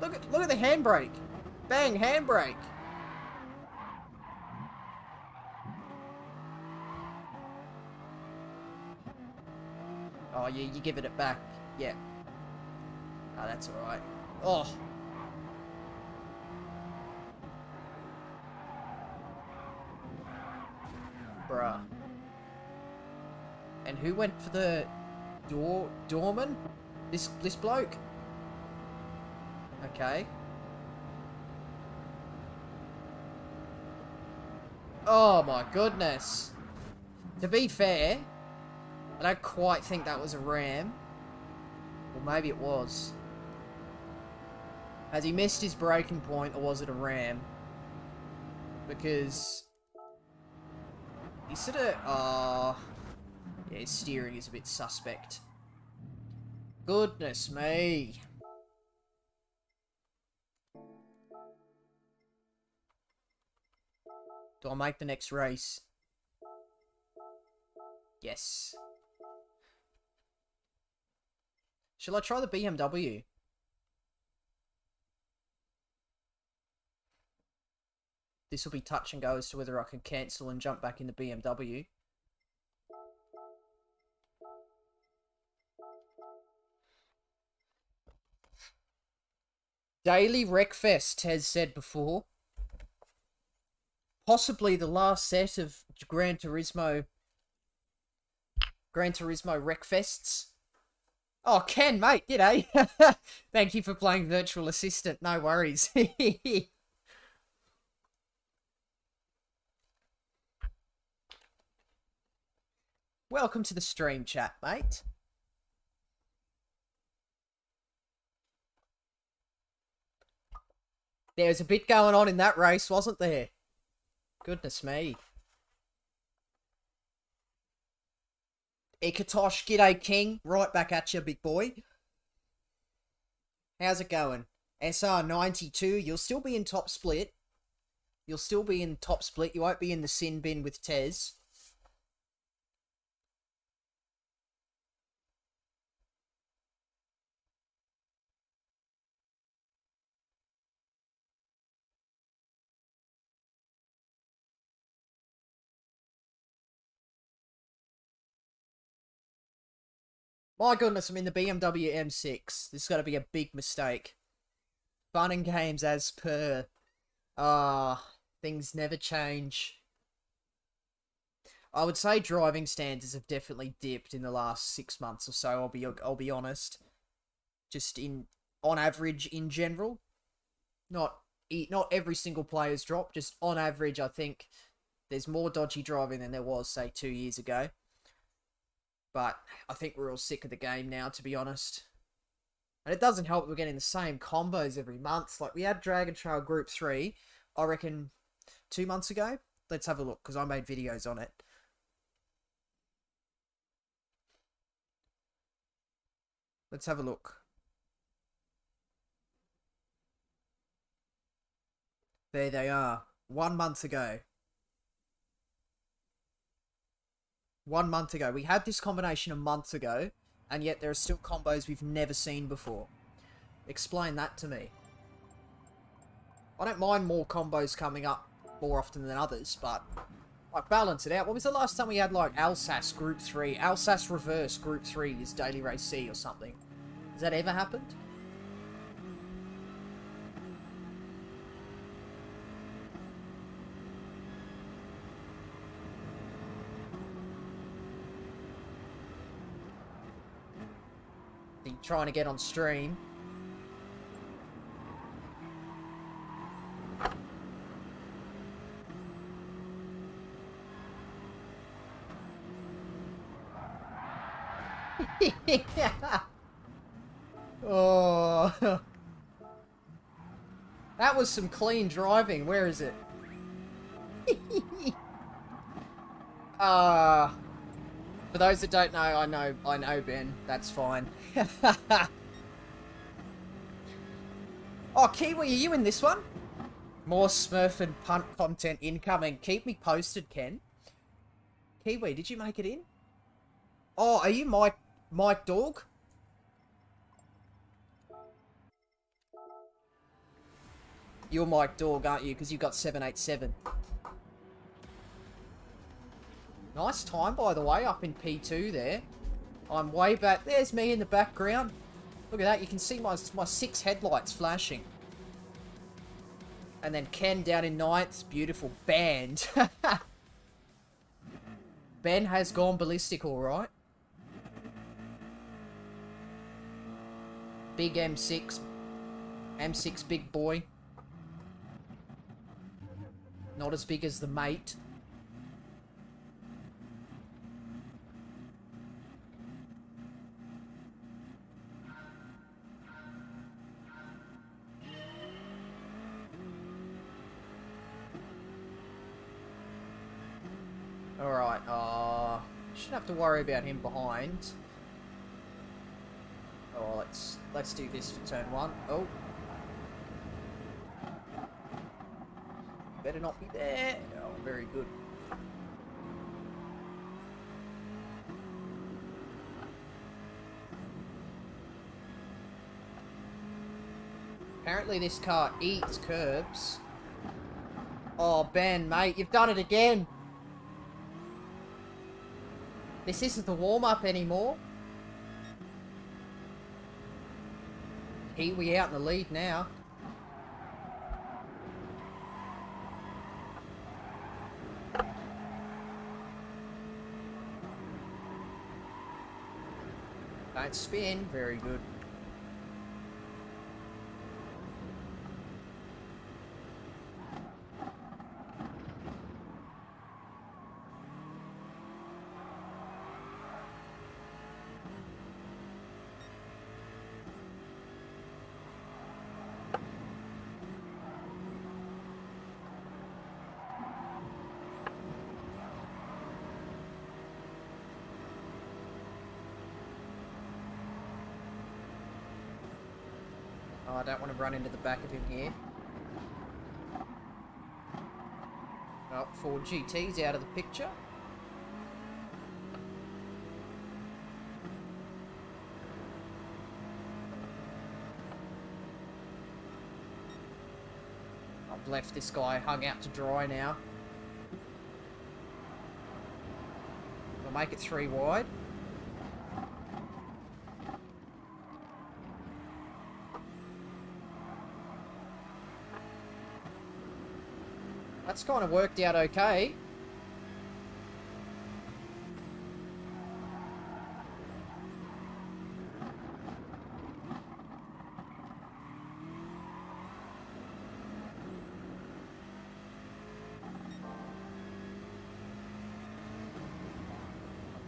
Look at look at the handbrake. Bang, handbrake. Oh, yeah, you give it back. Yeah. Oh, that's alright. Oh. Bruh. And who went for the door doorman? This this bloke? Okay. Oh my goodness. To be fair, I don't quite think that was a ram. Or maybe it was. Has he missed his breaking point or was it a ram? Because... He sort of... Uh, yeah, his steering is a bit suspect. Goodness me. Do I make the next race? Yes. Shall I try the BMW? This will be touch and go as to whether I can cancel and jump back in the BMW. Daily Wreckfest has said before possibly the last set of Gran Turismo Gran Turismo Wreckfests. Oh, Ken, mate, g'day. <laughs> Thank you for playing Virtual Assistant. No worries. <laughs> Welcome to the stream chat, mate. There was a bit going on in that race, wasn't there? Goodness me. Ikatosh, g'day king. Right back at you, big boy. How's it going? SR92, you'll still be in top split. You'll still be in top split. You won't be in the sin bin with Tez. My goodness, I'm in the BMW M6. This has got to be a big mistake. Fun and games as per. Ah, uh, things never change. I would say driving standards have definitely dipped in the last six months or so. I'll be I'll be honest. Just in on average, in general, not not every single player's dropped. Just on average, I think there's more dodgy driving than there was say two years ago. But I think we're all sick of the game now, to be honest. And it doesn't help we're getting the same combos every month. Like, we had Dragon Trail Group 3, I reckon, two months ago. Let's have a look, because I made videos on it. Let's have a look. There they are. One month ago. One month ago. We had this combination a month ago, and yet there are still combos we've never seen before. Explain that to me. I don't mind more combos coming up more often than others, but like balance it out. When was the last time we had like Alsace Group 3, Alsace Reverse Group 3 is Daily Race C or something? Has that ever happened? Trying to get on stream. <laughs> oh. <laughs> that was some clean driving. Where is it? <laughs> uh, for those that don't know, I know, I know Ben. That's fine. <laughs> oh, Kiwi, are you in this one? More Smurf and punt content incoming. Keep me posted, Ken. Kiwi, did you make it in? Oh, are you Mike Mike Dog? You're Mike Dog, aren't you? Because you've got 787. Nice time, by the way, up in P2 there. I'm way back. There's me in the background. Look at that. You can see my, my six headlights flashing. And then Ken down in ninth. Beautiful band. <laughs> ben has gone ballistic, alright. Big M6. M6 big boy. Not as big as the mate. Alright, uh, shouldn't have to worry about him behind. Oh, let's let's do this for turn one. Oh. Better not be there. Oh, very good. Apparently this car eats curbs. Oh, Ben, mate, you've done it again. This isn't the warm-up anymore. Kiwi out in the lead now. Don't spin. Very good. Don't want to run into the back of him here. Oh, Ford GT's out of the picture. I've left this guy hung out to dry now. We'll make it three wide. That's kind of worked out okay.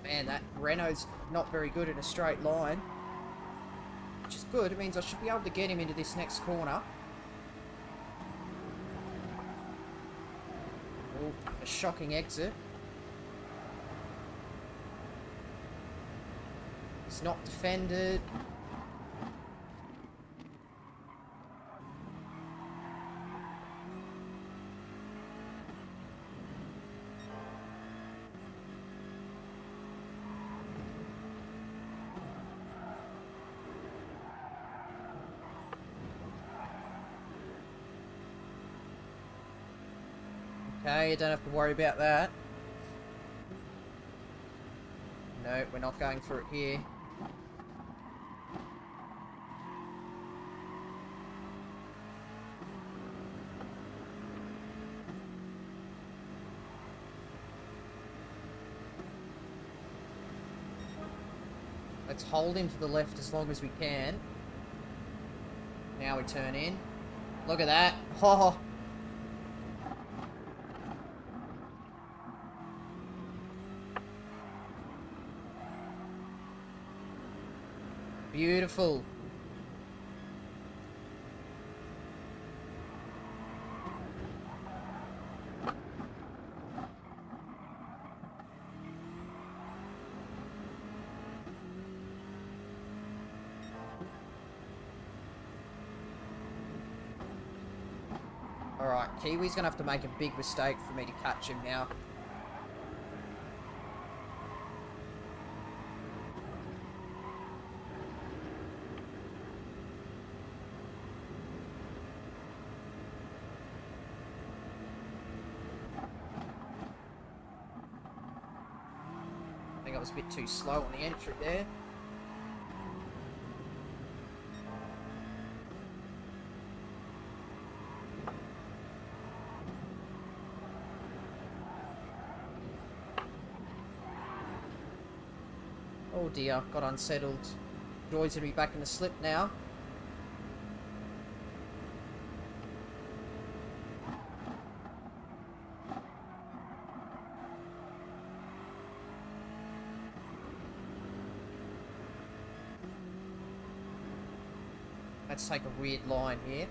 Man, that Renault's not very good in a straight line. Which is good, it means I should be able to get him into this next corner. a shocking exit. It's not defended. Okay, you don't have to worry about that. No, we're not going for it here. Let's hold him to the left as long as we can. Now we turn in. Look at that. <laughs> Oh. Beautiful. Alright, Kiwi's gonna have to make a big mistake for me to catch him now. Bit too slow on the entry there. Oh dear, got unsettled. Joy's gonna be back in the slip now. Let's take a weird line here.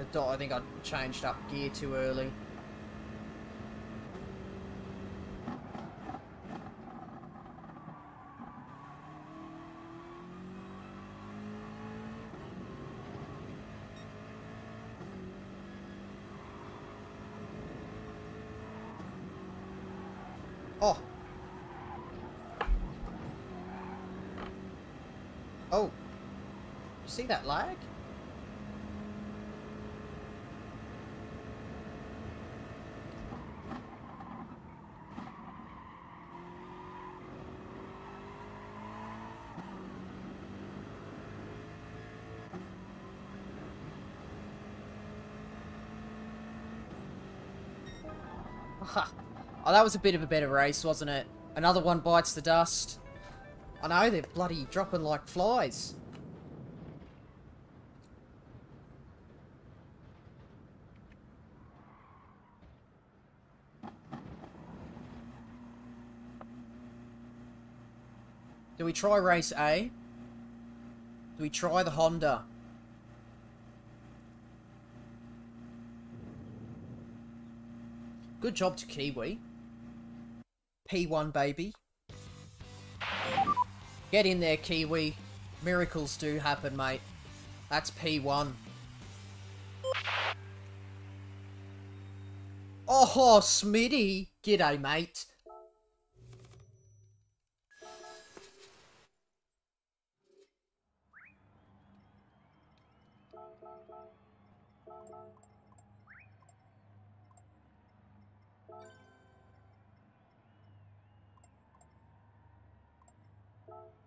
I think I changed up gear too early. Oh. Oh. You see that lag? Oh, that was a bit of a better race, wasn't it? Another one bites the dust. I know, they're bloody dropping like flies. Do we try race A? Do we try the Honda? Good job to Kiwi. P1, baby. Get in there, Kiwi. Miracles do happen, mate. That's P1. Oh, Smitty. G'day, mate.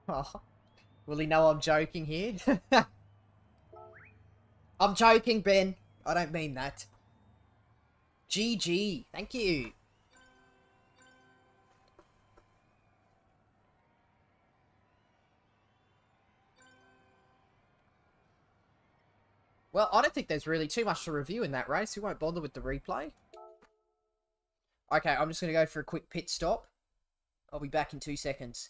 Oh, <laughs> will he know I'm joking here? <laughs> I'm joking, Ben. I don't mean that. GG. Thank you. Well, I don't think there's really too much to review in that race. We won't bother with the replay. Okay, I'm just going to go for a quick pit stop. I'll be back in two seconds.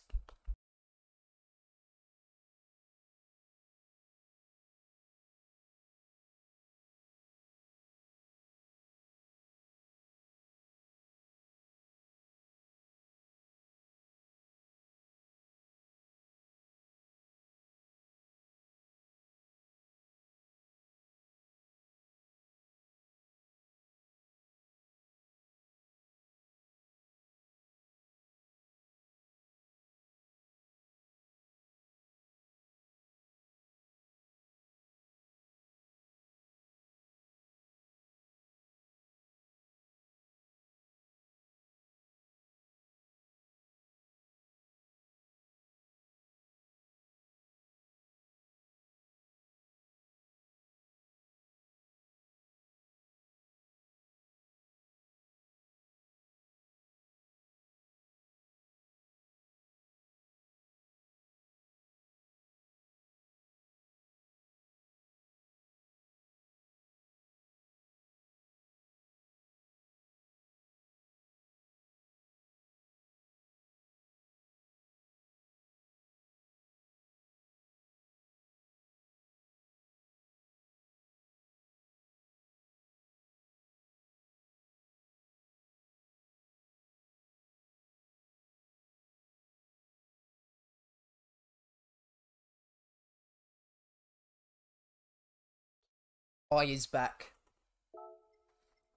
Oh, he's back.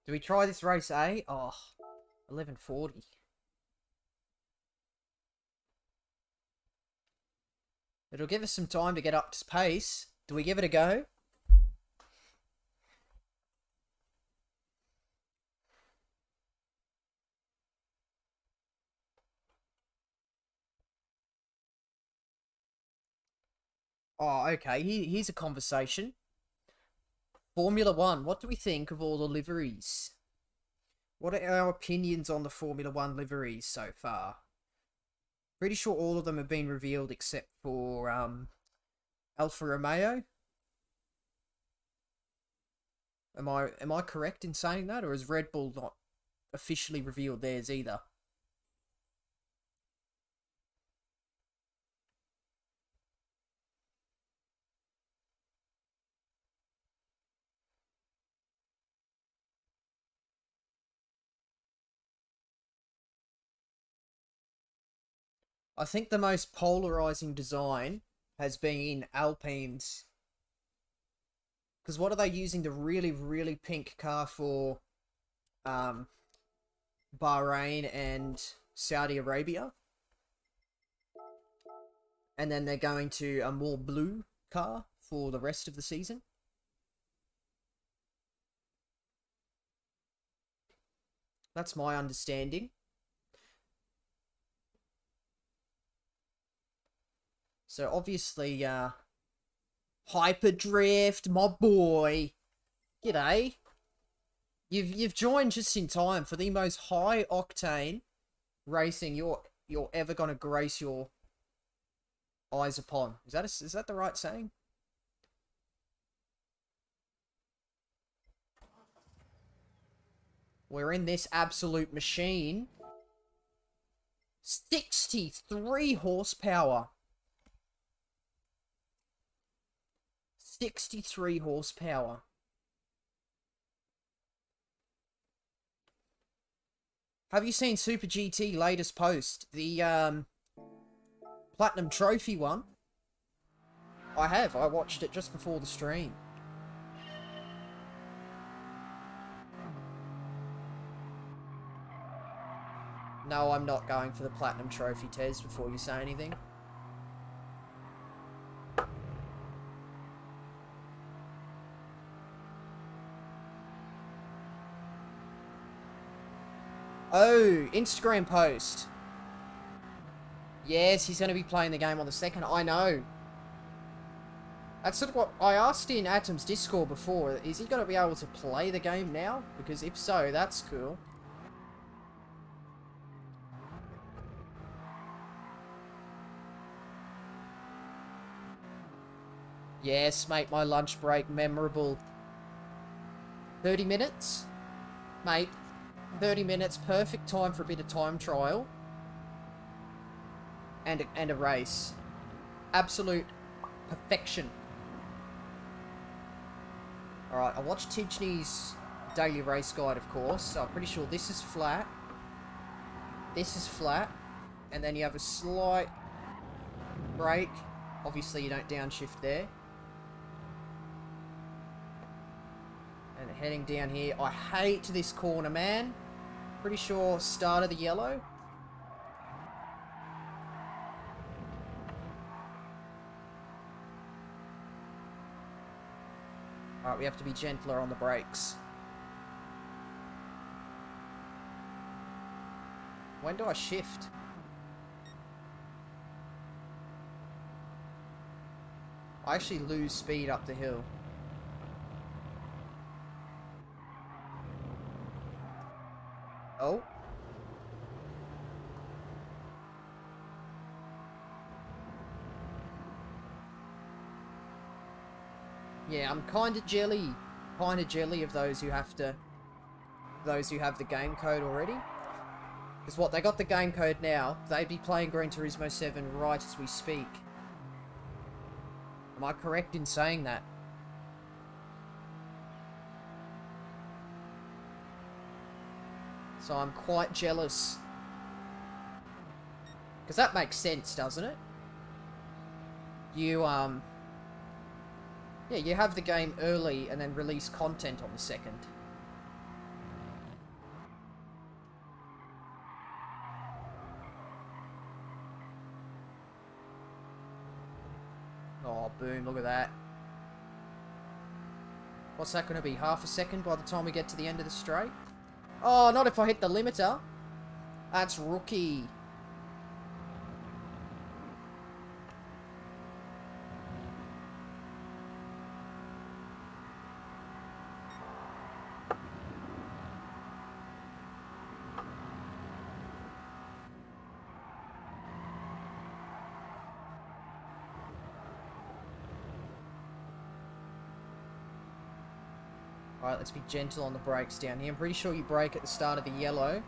Do we try this race A? Oh, 1140. It'll give us some time to get up to pace. Do we give it a go? Oh, okay. here's a conversation. Formula One. What do we think of all the liveries? What are our opinions on the Formula One liveries so far? Pretty sure all of them have been revealed except for um, Alfa Romeo. Am I am I correct in saying that, or has Red Bull not officially revealed theirs either? I think the most polarizing design has been Alpine's. Because what are they using the really, really pink car for um, Bahrain and Saudi Arabia? And then they're going to a more blue car for the rest of the season? That's my understanding. So obviously, uh, Hyperdrift, my boy. G'day. You've you've joined just in time for the most high octane racing you're you're ever gonna grace your eyes upon. Is that a, is that the right saying? We're in this absolute machine. 63 horsepower. 63 horsepower. Have you seen Super GT latest post? The um, Platinum Trophy one? I have. I watched it just before the stream. No, I'm not going for the Platinum Trophy, Tez, before you say anything. Oh, Instagram post. Yes, he's going to be playing the game on the second. I know. That's sort of what I asked in Atom's Discord before. Is he going to be able to play the game now? Because if so, that's cool. Yes, mate, my lunch break memorable. 30 minutes? Mate, 30 minutes, perfect time for a bit of time trial. And a, and a race. Absolute perfection. Alright, I watched Tidgney's daily race guide, of course, so I'm pretty sure this is flat. This is flat. And then you have a slight break. Obviously, you don't downshift there. Heading down here. I hate this corner, man. Pretty sure start of the yellow. Alright, we have to be gentler on the brakes. When do I shift? I actually lose speed up the hill. Oh. Yeah, I'm kind of jelly. Kind of jelly of those who have to... Those who have the game code already. Because what, they got the game code now. They'd be playing Gran Turismo 7 right as we speak. Am I correct in saying that? So I'm quite jealous. Because that makes sense, doesn't it? You, um... Yeah, you have the game early and then release content on the second. Oh, boom, look at that. What's that going to be? Half a second by the time we get to the end of the straight? Oh, not if I hit the limiter. That's rookie. Alright, let's be gentle on the brakes down here. I'm pretty sure you brake at the start of the yellow.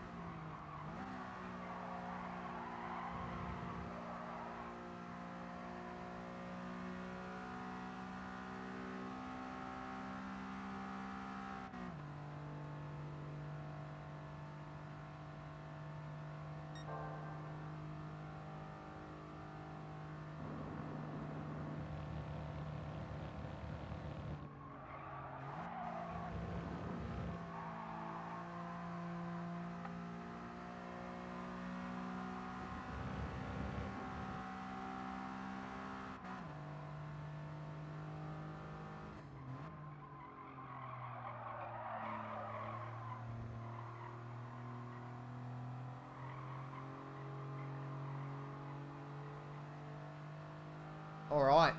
Alright,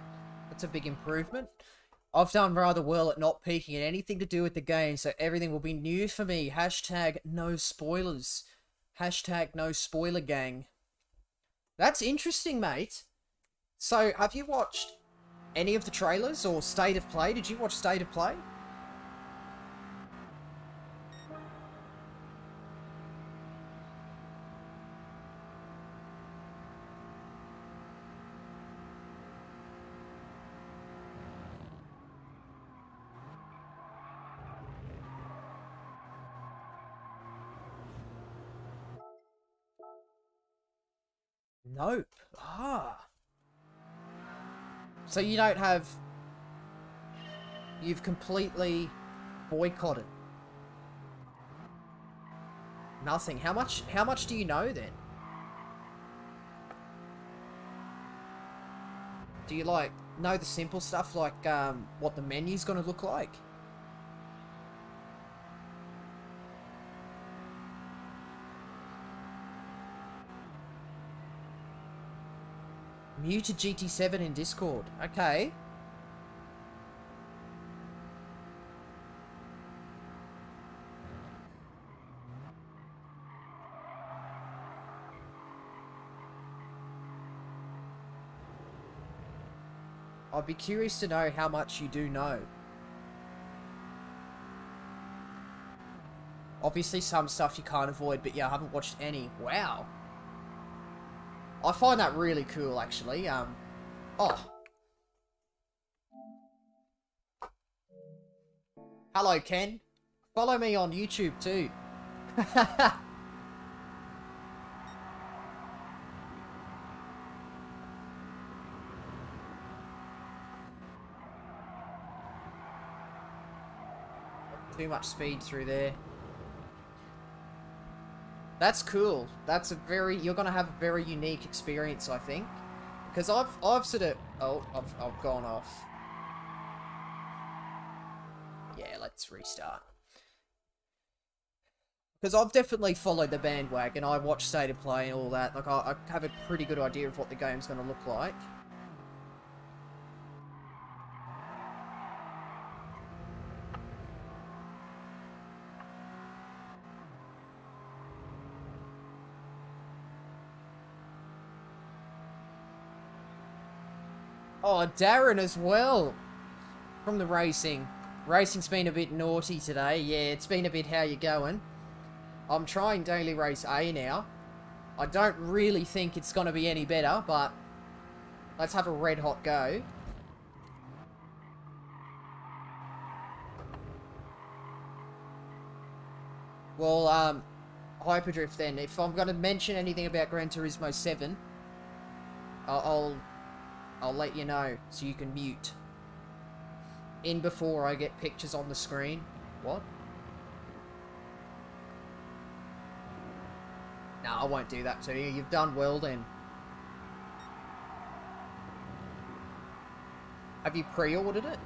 that's a big improvement. I've done rather well at not peeking at anything to do with the game, so everything will be new for me. Hashtag no spoilers. Hashtag no spoiler gang. That's interesting, mate. So, have you watched any of the trailers or State of Play? Did you watch State of Play? Nope. Ah. So you don't have... You've completely boycotted. Nothing. How much, how much do you know then? Do you like know the simple stuff like um, what the menu's gonna look like? Muted GT7 in Discord. Okay. I'd be curious to know how much you do know. Obviously some stuff you can't avoid, but yeah, I haven't watched any. Wow. I find that really cool, actually. Um, oh. Hello, Ken. Follow me on YouTube, too. <laughs> Too much speed through there. That's cool. That's a very you're gonna have a very unique experience, I think, because I've I've sort of oh I've I've gone off. Yeah, let's restart. Because I've definitely followed the bandwagon. I watch State of Play and all that. Like I, I have a pretty good idea of what the game's gonna look like. Oh, Darren as well. From the racing. Racing's been a bit naughty today. Yeah, it's been a bit how you going. I'm trying Daily Race A now. I don't really think it's going to be any better, but let's have a red hot go. Well, um, Hyperdrift then. If I'm going to mention anything about Gran Turismo 7, I'll, I'll I'll let you know so you can mute. in before I get pictures on the screen. What? No, I won't do that to you. You've done well then. Have you pre-ordered it?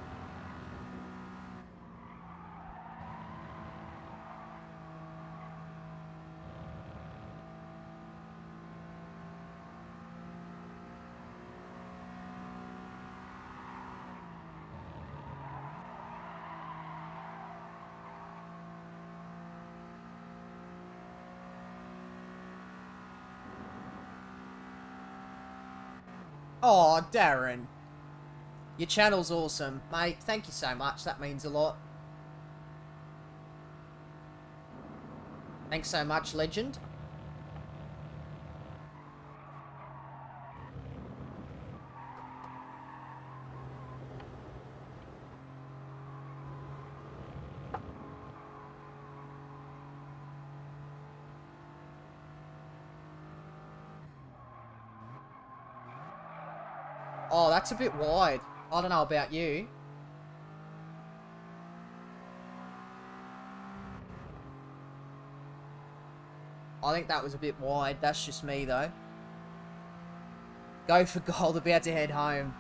Oh, Darren. Your channel's awesome. Mate, thank you so much. That means a lot. Thanks so much, legend. Oh, that's a bit wide. I don't know about you. I think that was a bit wide. That's just me, though. Go for <laughs> gold. About to head home.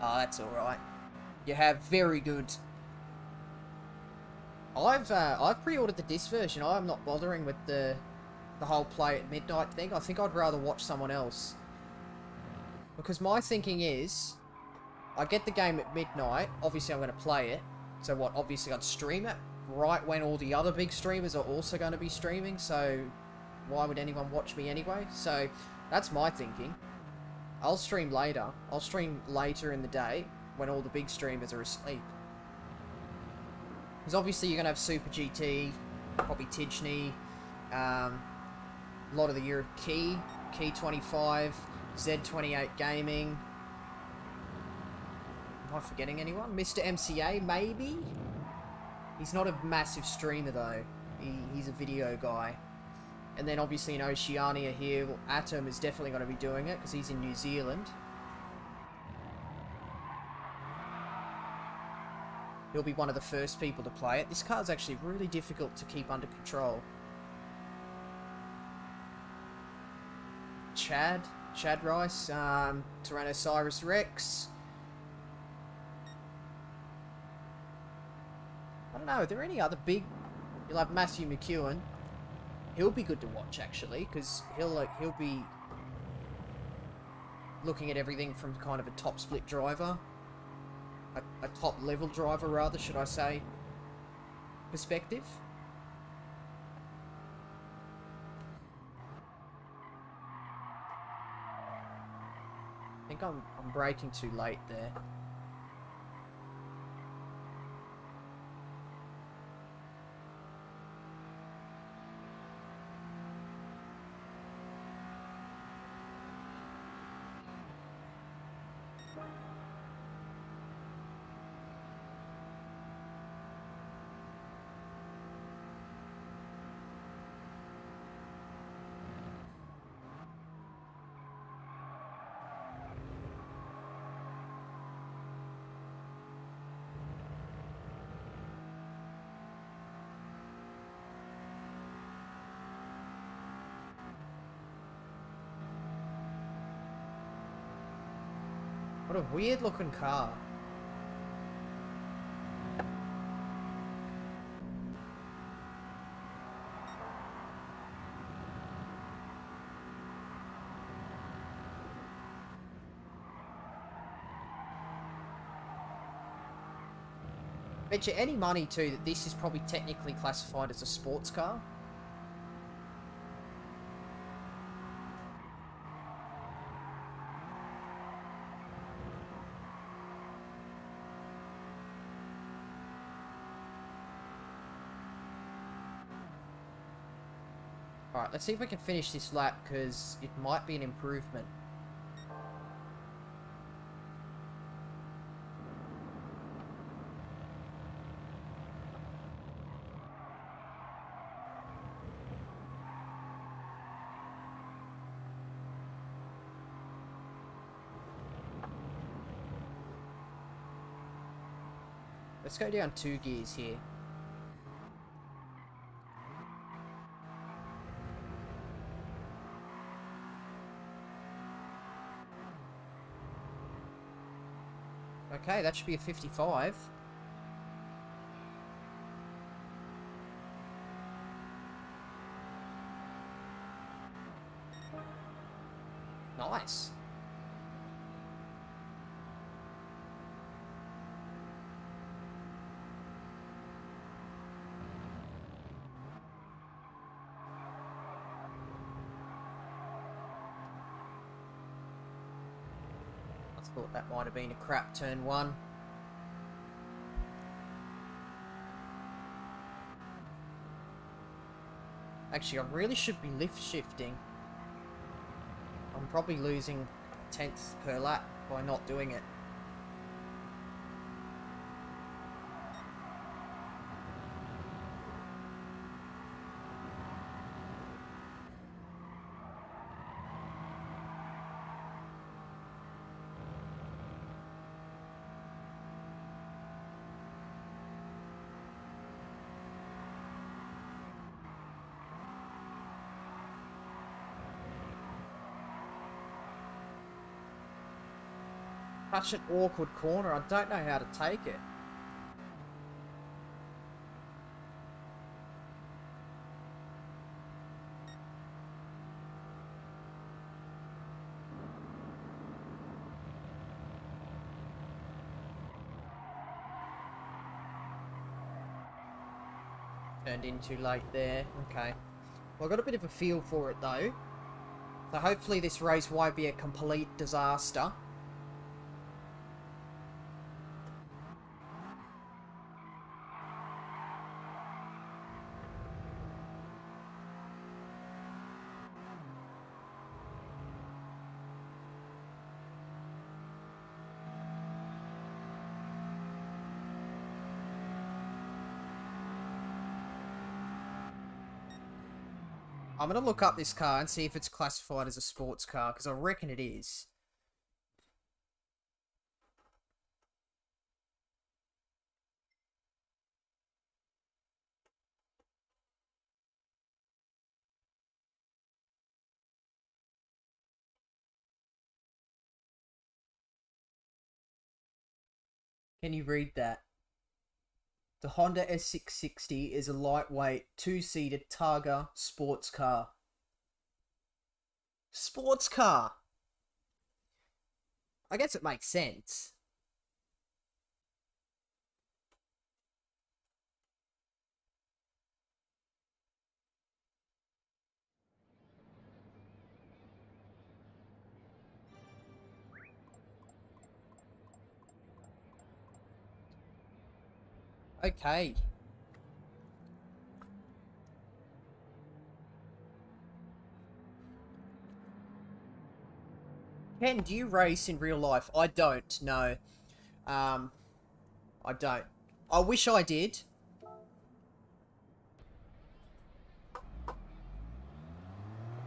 Oh, that's alright. You have very good... I've uh, I've pre-ordered the disc version. I'm not bothering with the the whole play at midnight thing. I think I'd rather watch someone else. Because my thinking is, I get the game at midnight, obviously I'm going to play it, so what, obviously I'd stream it right when all the other big streamers are also going to be streaming, so why would anyone watch me anyway? So, that's my thinking. I'll stream later. I'll stream later in the day, when all the big streamers are asleep. Because obviously you're going to have Super GT, probably Tidgney, um, a lot of the Europe Key, Key 25, Z28 Gaming. Am I forgetting anyone? Mistah MCA, maybe? He's not a massive streamer, though. He, he's a video guy. And then, obviously, in Oceania here, well, Atom is definitely going to be doing it, because he's in New Zealand. He'll be one of the first people to play it. This card's actually really difficult to keep under control. Chad? Chad Rice, um, Tyrannosaurus Rex. I don't know, are there any other big... You'll have Matthew McEwen. He'll be good to watch, actually, because he'll, he'll be looking at everything from kind of a top split driver. A, a top level driver, rather, should I say, perspective. Think I'm, I'm braking too late there. A weird looking car. Bet you any money too that this is probably technically classified as a sports car. Alright, let's see if we can finish this lap, because it might be an improvement. Let's go down two gears here. Okay, that should be a 55. Nice. I thought that might have been a crap turn one. Actually, I really should be lift shifting. I'm probably losing tenths per lap by not doing it. Such an awkward corner. I don't know how to take it. Turned in too late there. Okay. Well, I got a bit of a feel for it though. So hopefully this race won't be a complete disaster. I'm going to look up this car and see if it's classified as a sports car, because I reckon it is. Can you read that? The Honda S660 is a lightweight, two-seated Targa sports car. Sports car! I guess it makes sense. Okay. Ken, do you race in real life? I don't, no. Um, I don't. I wish I did.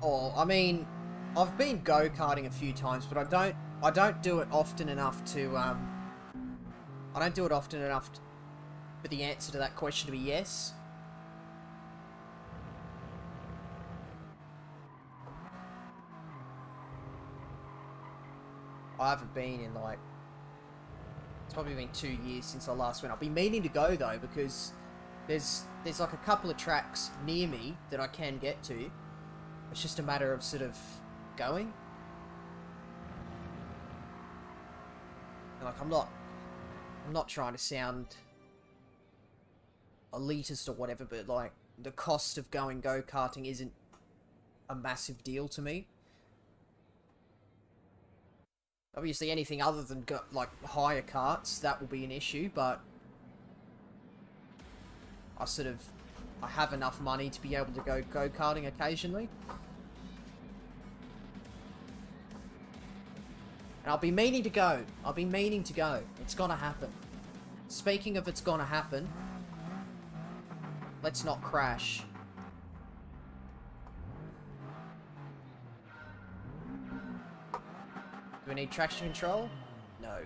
Oh, I mean, I've been go-karting a few times, but I don't, I don't do it often enough to, um, I don't do it often enough to, for the answer to that question to be yes. I haven't been in like it's probably been two years since I last went. I've been meaning to go though because there's there's like a couple of tracks near me that I can get to. It's just a matter of sort of going. And like I'm not I'm not trying to sound elitist or whatever, but like the cost of going go karting isn't a massive deal to me. Obviously, anything other than go, like higher carts that will be an issue, but I sort of I have enough money to be able to go go karting occasionally. And I'll be meaning to go. I'll be meaning to go. It's gonna happen. Speaking of it's gonna happen, Let's not crash. Do we need traction control? No.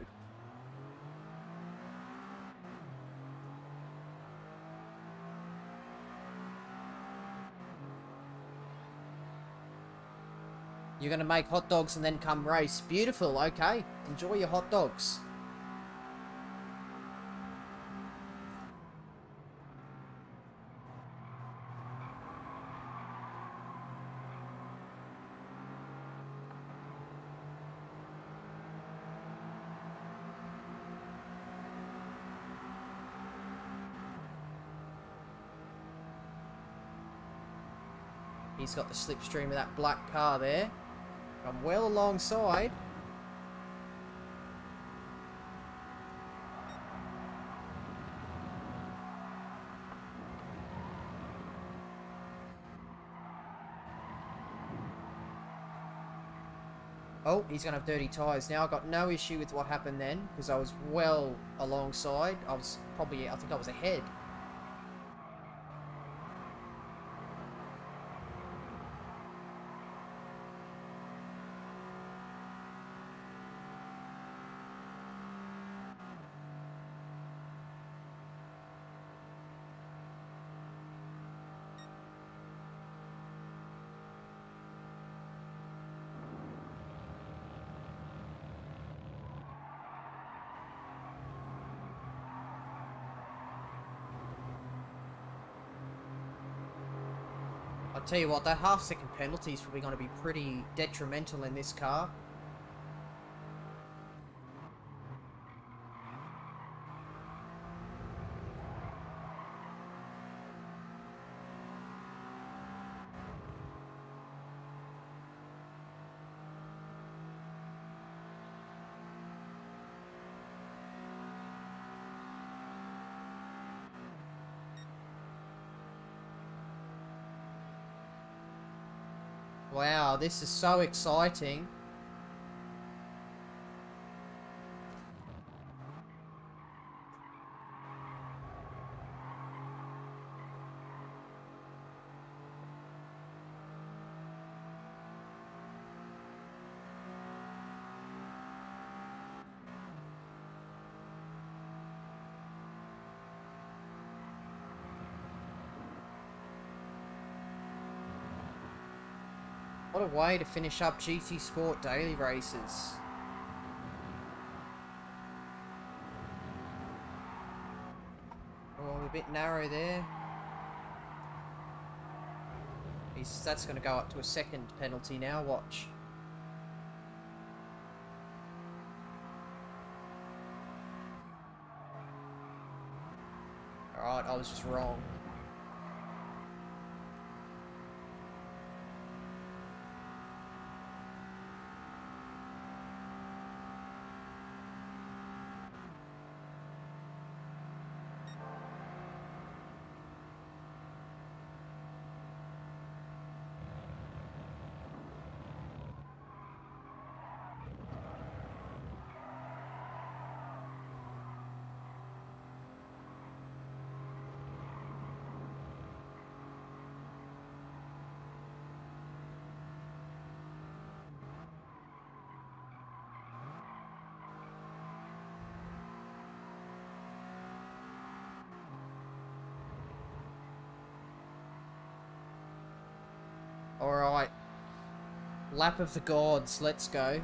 You're gonna make hot dogs and then come race. Beautiful, okay. Enjoy your hot dogs. He's got the slipstream of that black car there. I'm well alongside. Oh, he's going to have dirty tyres. Now, I got no issue with what happened then, because I was well alongside. I was probably, I think I was ahead. Tell you what, that half second penalty is probably going to be pretty detrimental in this car. Wow, this is so exciting. Way to finish up GT Sport daily races. Oh, a bit narrow there. He's, that's going to go up to a second penalty now, watch. Alright, I was just wrong. Alright. Lap of the gods, let's go.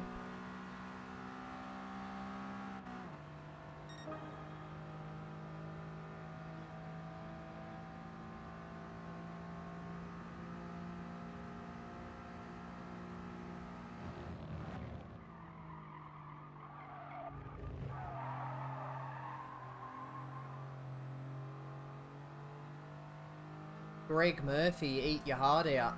Greg Murphy, eat your heart out.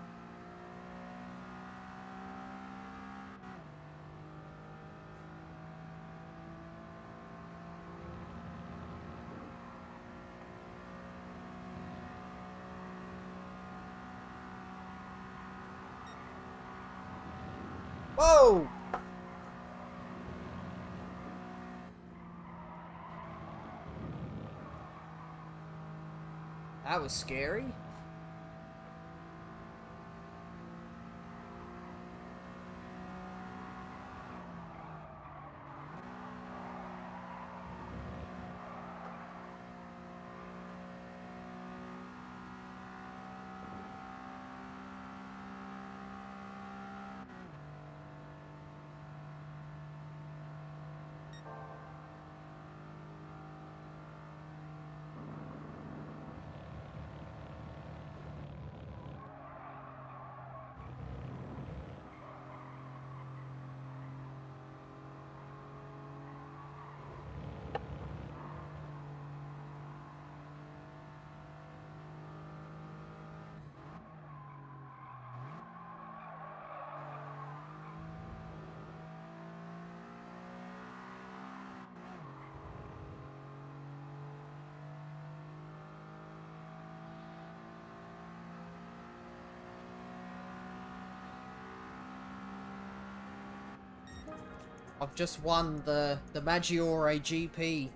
Whoa! That was scary. I've just won the, the Maggiore GP.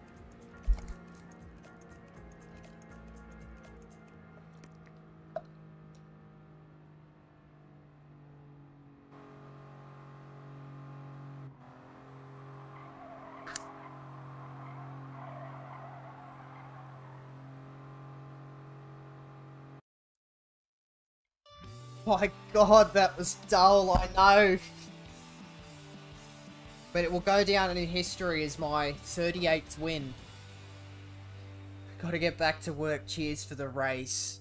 My god, that was dull, I know. But it will go down in history as my 38th win. Gotta get back to work. Cheers for the race.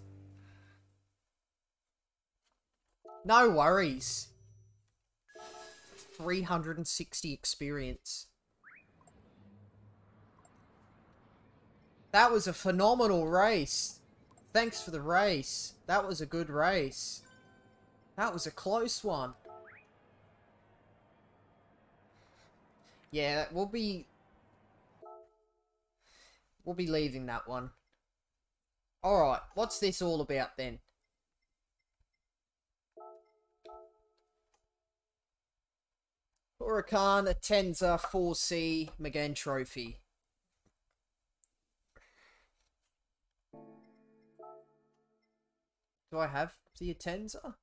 No worries. 360 experience. That was a phenomenal race. Thanks for the race. That was a good race. That was a close one. Yeah, we'll be... We'll be leaving that one. Alright, what's this all about then? Huracan Atenza 4C Megane Trophy. Do I have the Atenza?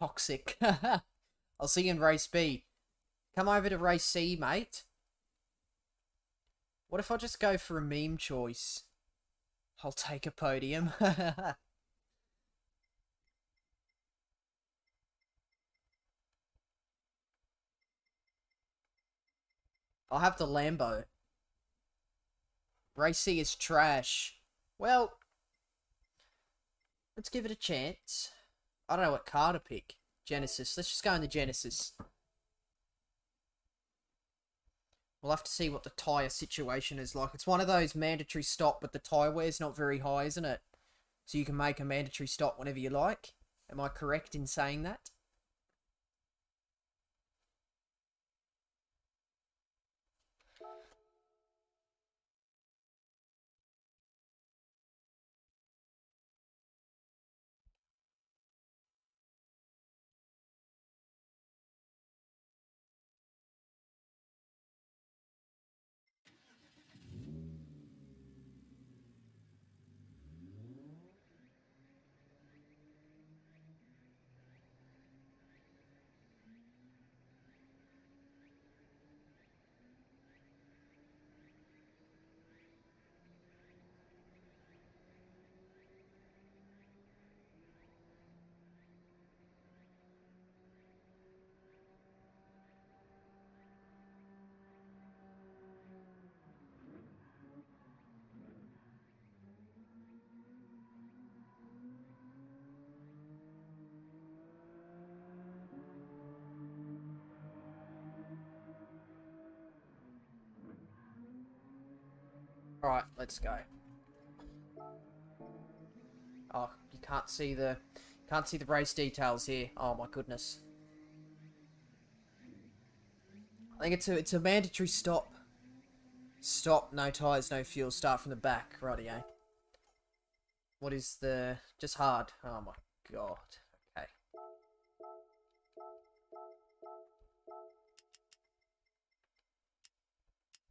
Toxic. <laughs> I'll see you in race B. Come over to race C, mate. What if I just go for a meme choice? I'll take a podium. <laughs> I'll have the Lambo. Race C is trash. Well, let's give it a chance. I don't know what car to pick. Genesis. Let's just go in the Genesis. We'll have to see what the tyre situation is like. It's one of those mandatory stop, but the tyre wear's not very high, isn't it? So you can make a mandatory stop whenever you like. Am I correct in saying that? Alright, let's go. Oh, you can't see the can't see the race details here. Oh my goodness. I think it's a it's a mandatory stop. Stop, no tires, no fuel, start from the back, rightio. Eh? What is the just hard? Oh my god. Okay.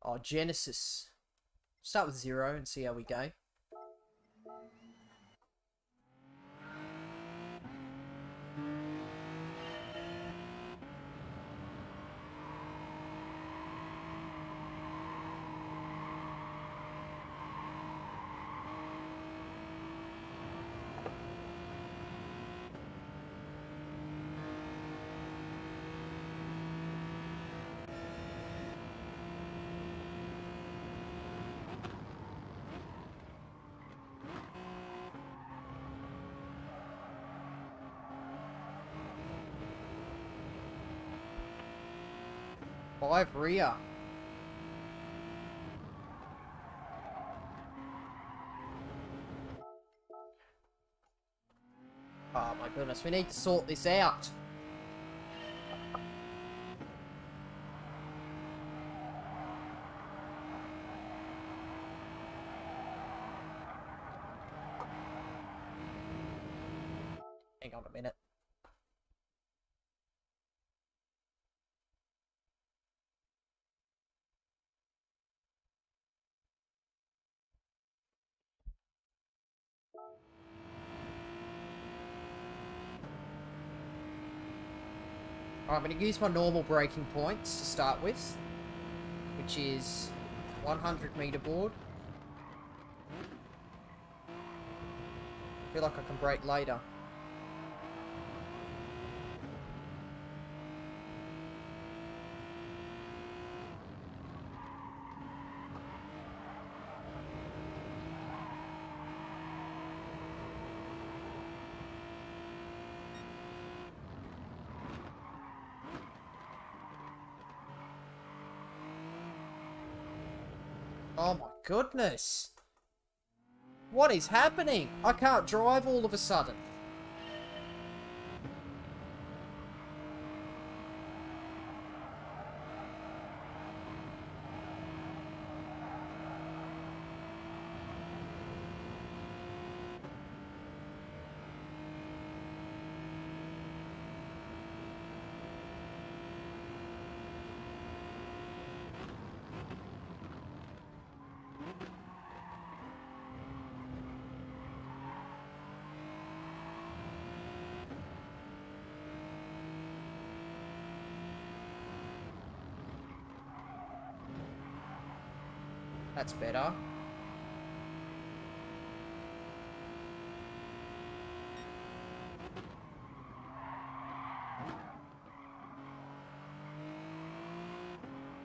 Oh, Genesis. Start with zero and see how we go. Five rear. Oh my goodness, we need to sort this out. Hang on a minute. I'm going to use my normal braking points to start with, which is 100 meter board. I feel like I can brake later. Oh my goodness. What is happening? I can't drive all of a sudden. That's better.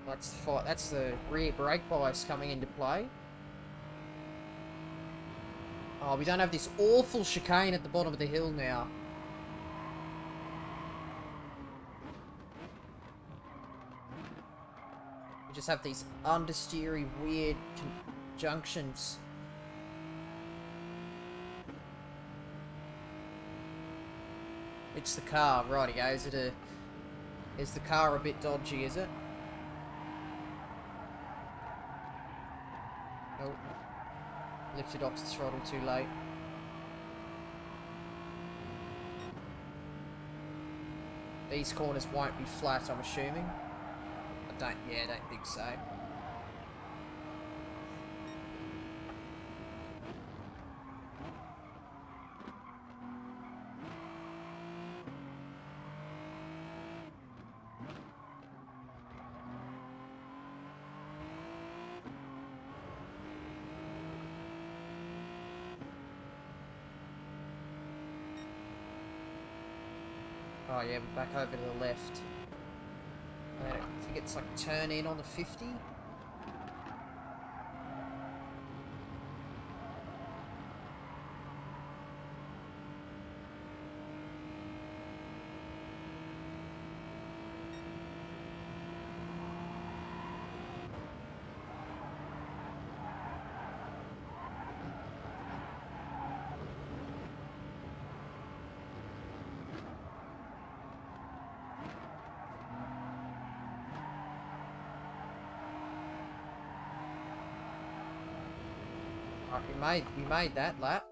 That's the That's the rear brake bias coming into play. Oh, we don't have this awful chicane at the bottom of the hill now. Just have these understeery, weird junctions. It's the car, righty go. Is it a... Is the car a bit dodgy, is it? Nope. Lifted off the throttle too late. These corners won't be flat, I'm assuming. Don't, yeah, I don't think so. Oh yeah, we're back over to the left. It's like turn in on the 50. Made we that lap.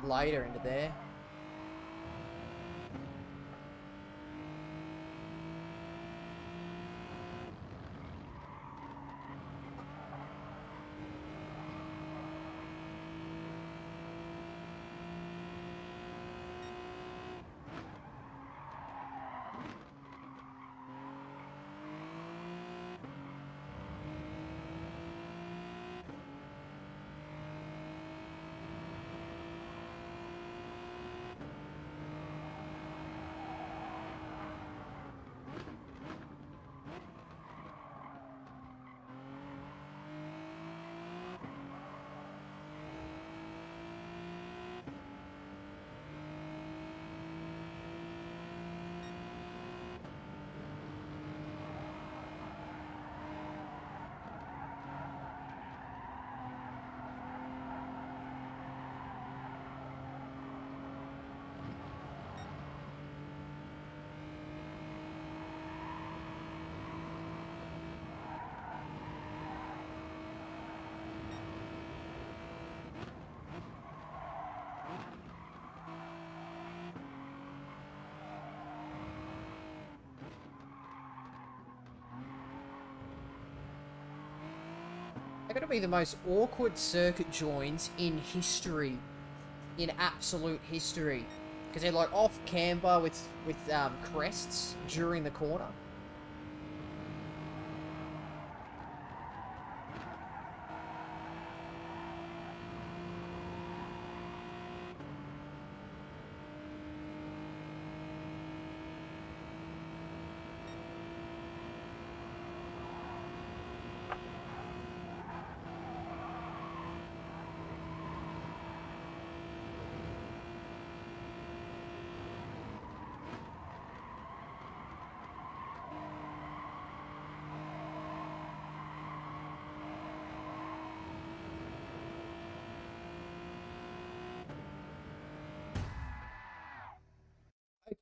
Brake later into there. They're going to be the most awkward circuit joins in history. In absolute history. Because they're like off camber with, with um, crests during the corner.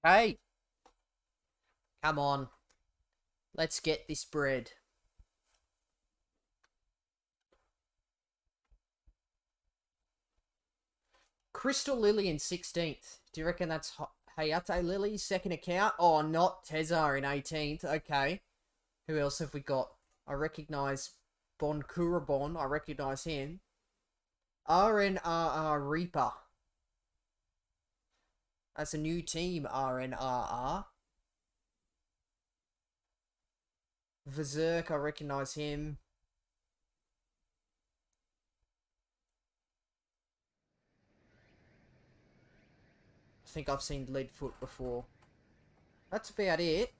Okay. Come on. Let's get this bread. Crystal Lily in 16th. Do you reckon that's Hayate Lily's second account? Oh, not Tezar in 18th. Okay. Who else have we got? I recognise Bon Kurabon. I recognise him. RNRR Reaper. That's a new team, RNRR. Berserk, I recognise him. I think I've seen Leadfoot before. That's about it.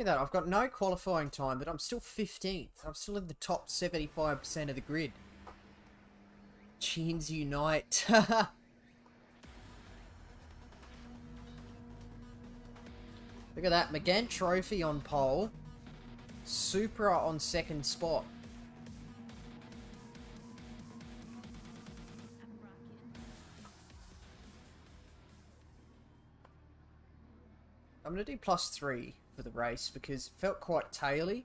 Look at that, I've got no qualifying time, but I'm still 15th. I'm still in the top 75% of the grid. Chins unite. <laughs> Look at that, McGann Trophy on pole. Supra on second spot. I'm to do plus three for the race because it felt quite taily.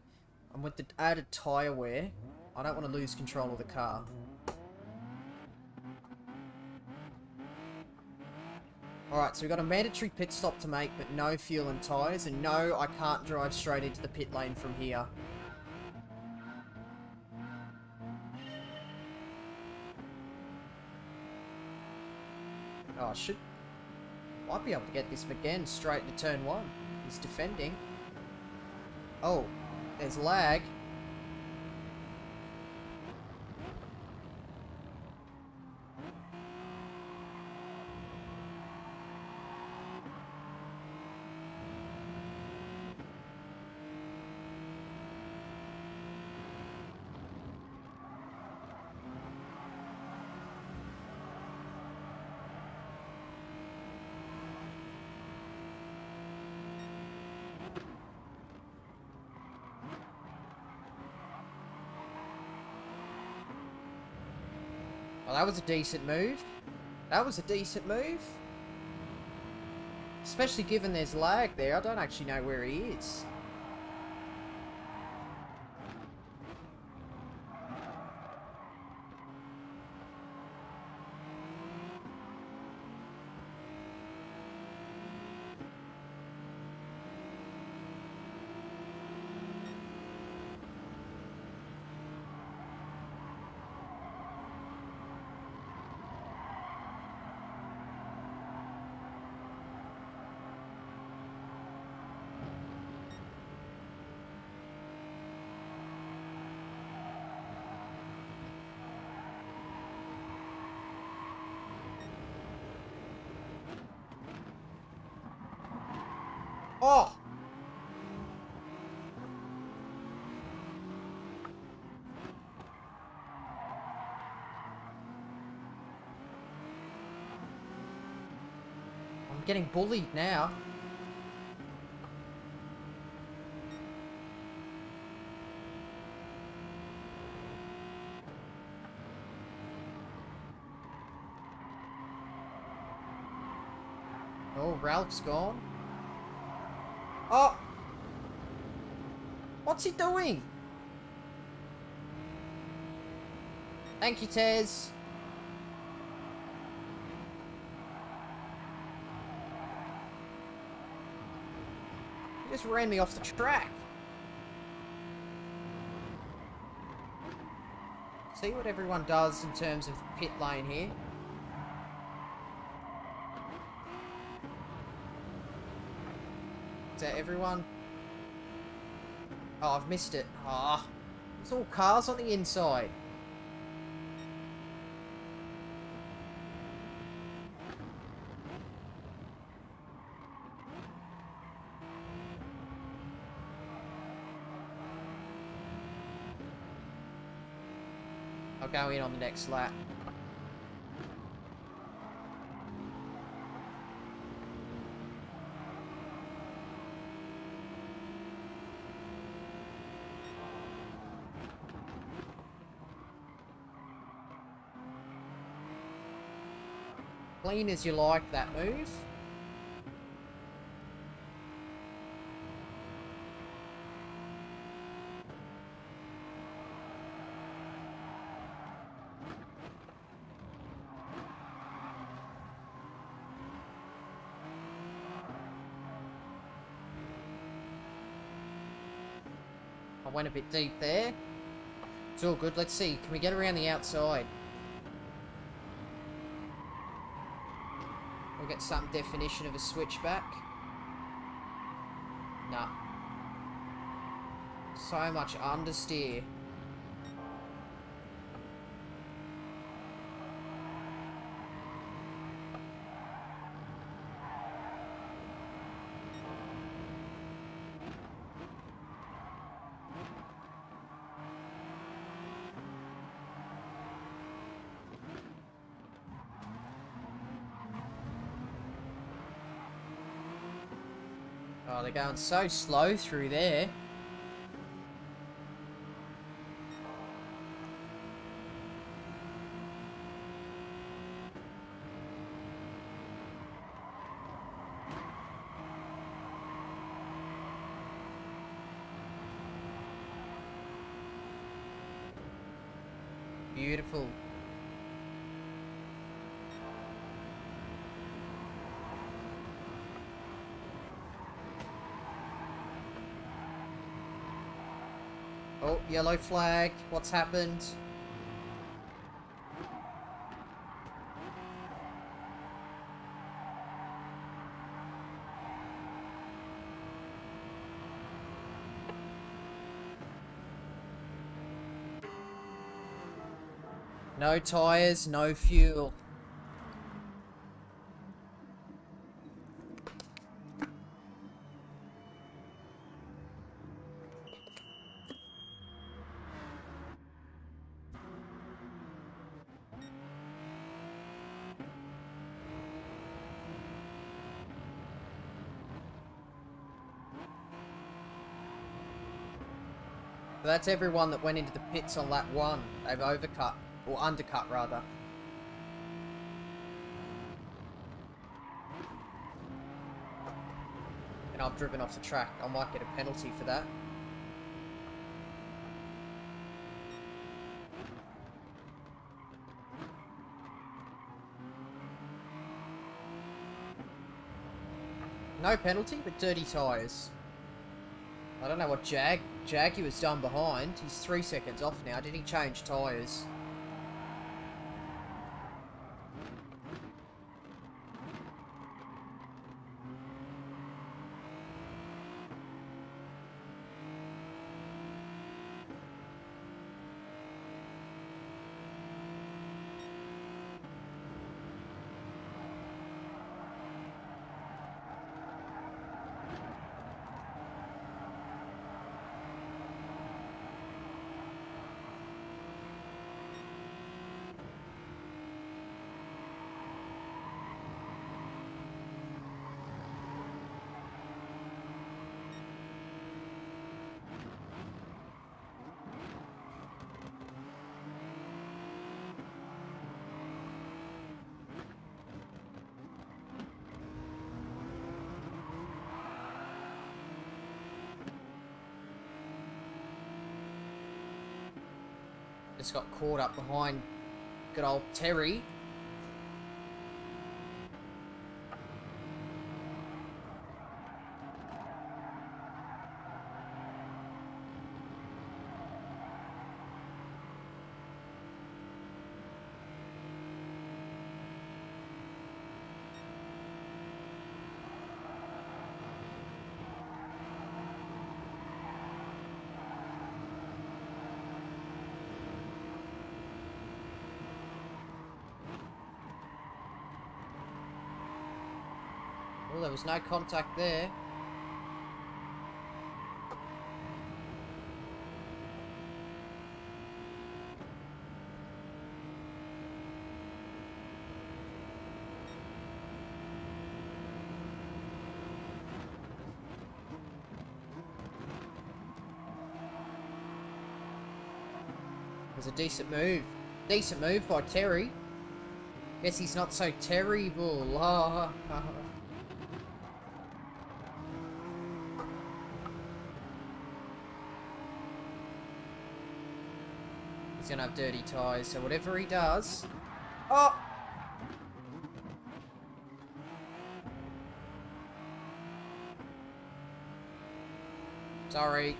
And with the added tyre wear, I don't want to lose control of the car. Alright, so we've got a mandatory pit stop to make, but no fuel and tyres, and no, I can't drive straight into the pit lane from here. Oh, I should... Might be able to get this again straight into turn one. He's defending. Oh, there's lag. That was a decent move. That was a decent move. Especially given there's lag there. I don't actually know where he is. Oh! I'm getting bullied now. Oh, Ralph's gone. Oh! What's he doing? Thank you, Tez. Ran me off the track. See what everyone does in terms of pit lane here. Is that everyone? Oh, I've missed it. Ah, oh, it's all cars on the inside. Go in on the next lap. Clean as you like that move. A bit deep there. It's all good. Let's see. Can we get around the outside? We'll get some definition of a switchback. Nah. So much understeer. Going so slow through there. Beautiful. Oh, yellow flag. What's happened? No tyres, no fuel. That's everyone that went into the pits on lap one. They've overcut, or undercut rather. And I've driven off the track. I might get a penalty for that. No penalty, but dirty tyres. I don't know what Jag Jaggy was done behind. He's three seconds off now. Did he change tyres? Just got caught up behind good old Terry. Was no contact there. It was a decent move. Decent move by Terry. Guess he's not so terrible ah, ah. He's gonna have dirty ties, so whatever he does... Oh! Sorry.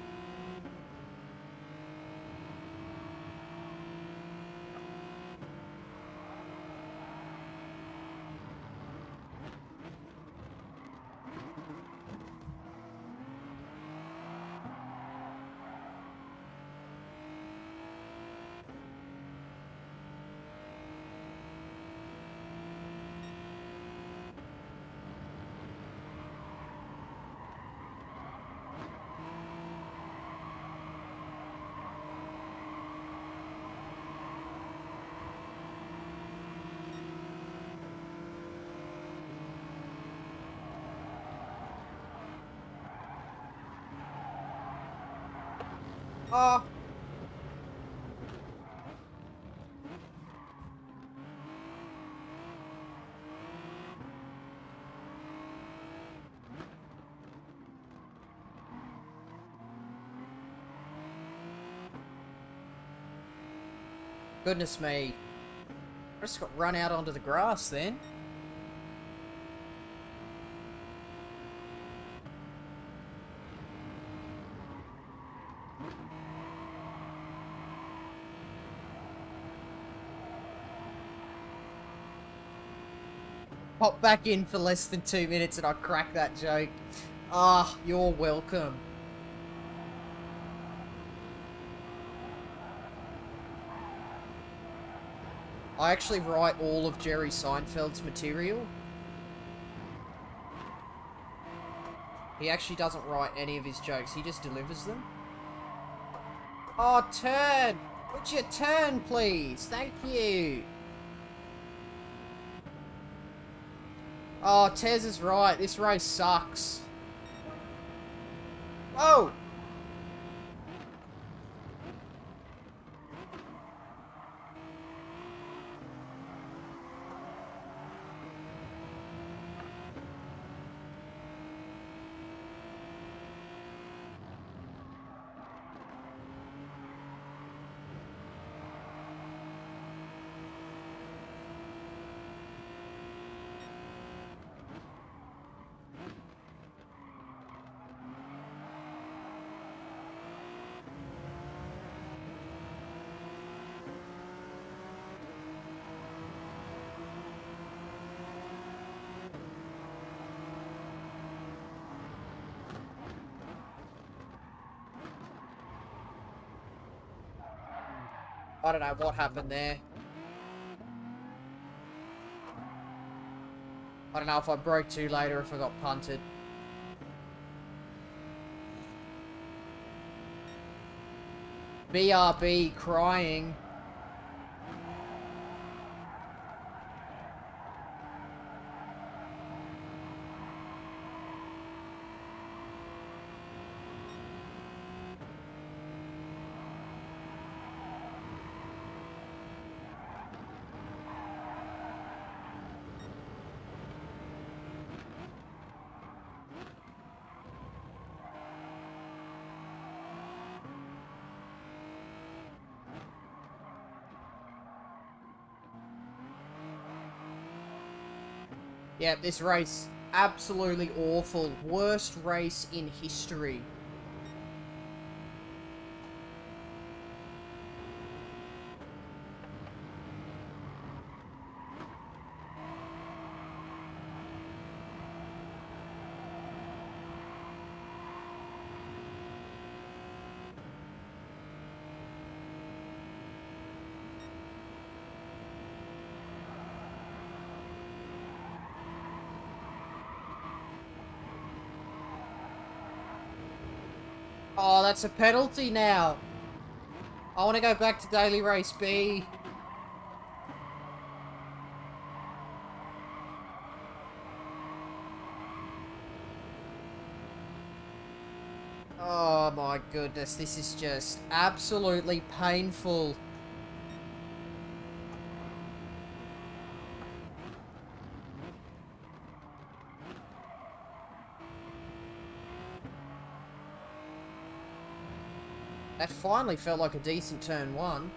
Goodness me. I just got run out onto the grass then. Back in for less than two minutes and I crack that joke. Ah, you're welcome. I actually write all of Jerry Seinfeld's material. He actually doesn't write any of his jokes, he just delivers them. Oh, turn! Would you turn, please? Thank you. Oh, Tez is right. This race sucks. Oh! I don't know what happened there. I don't know if I broke too late or if I got punted. BRB crying. Yeah, this race, absolutely awful. Worst race in history. Oh, that's a penalty now. I want to go back to Daily Race B. Oh my goodness, this is just absolutely painful. That finally felt like a decent turn one.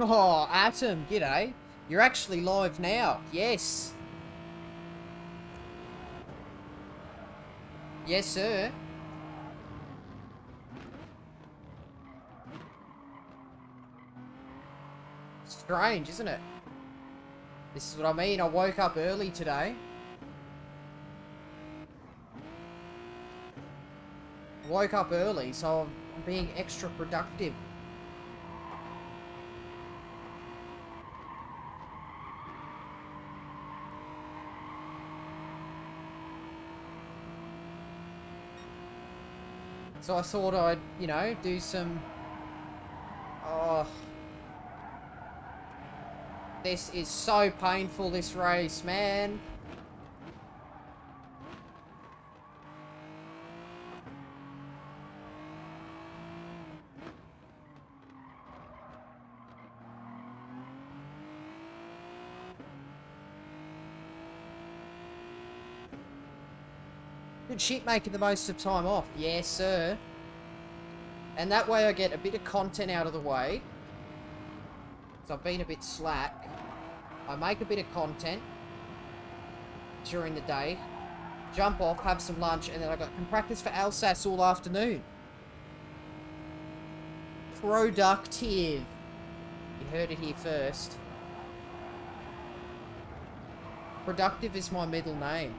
Oh, Atom, g'day. You're actually live now. Yes. Yes, sir. Strange, isn't it? This is what I mean. I woke up early today. woke up early, so I'm being extra productive. So I thought I'd, you know, do some... Oh... This is so painful, this race, man. Good shit making the most of time off. Yes, sir. And that way I get a bit of content out of the way. So I've been a bit slack. I make a bit of content during the day. Jump off, have some lunch, and then I can practice for Alsace all afternoon. Productive. You heard it here first. Productive is my middle name.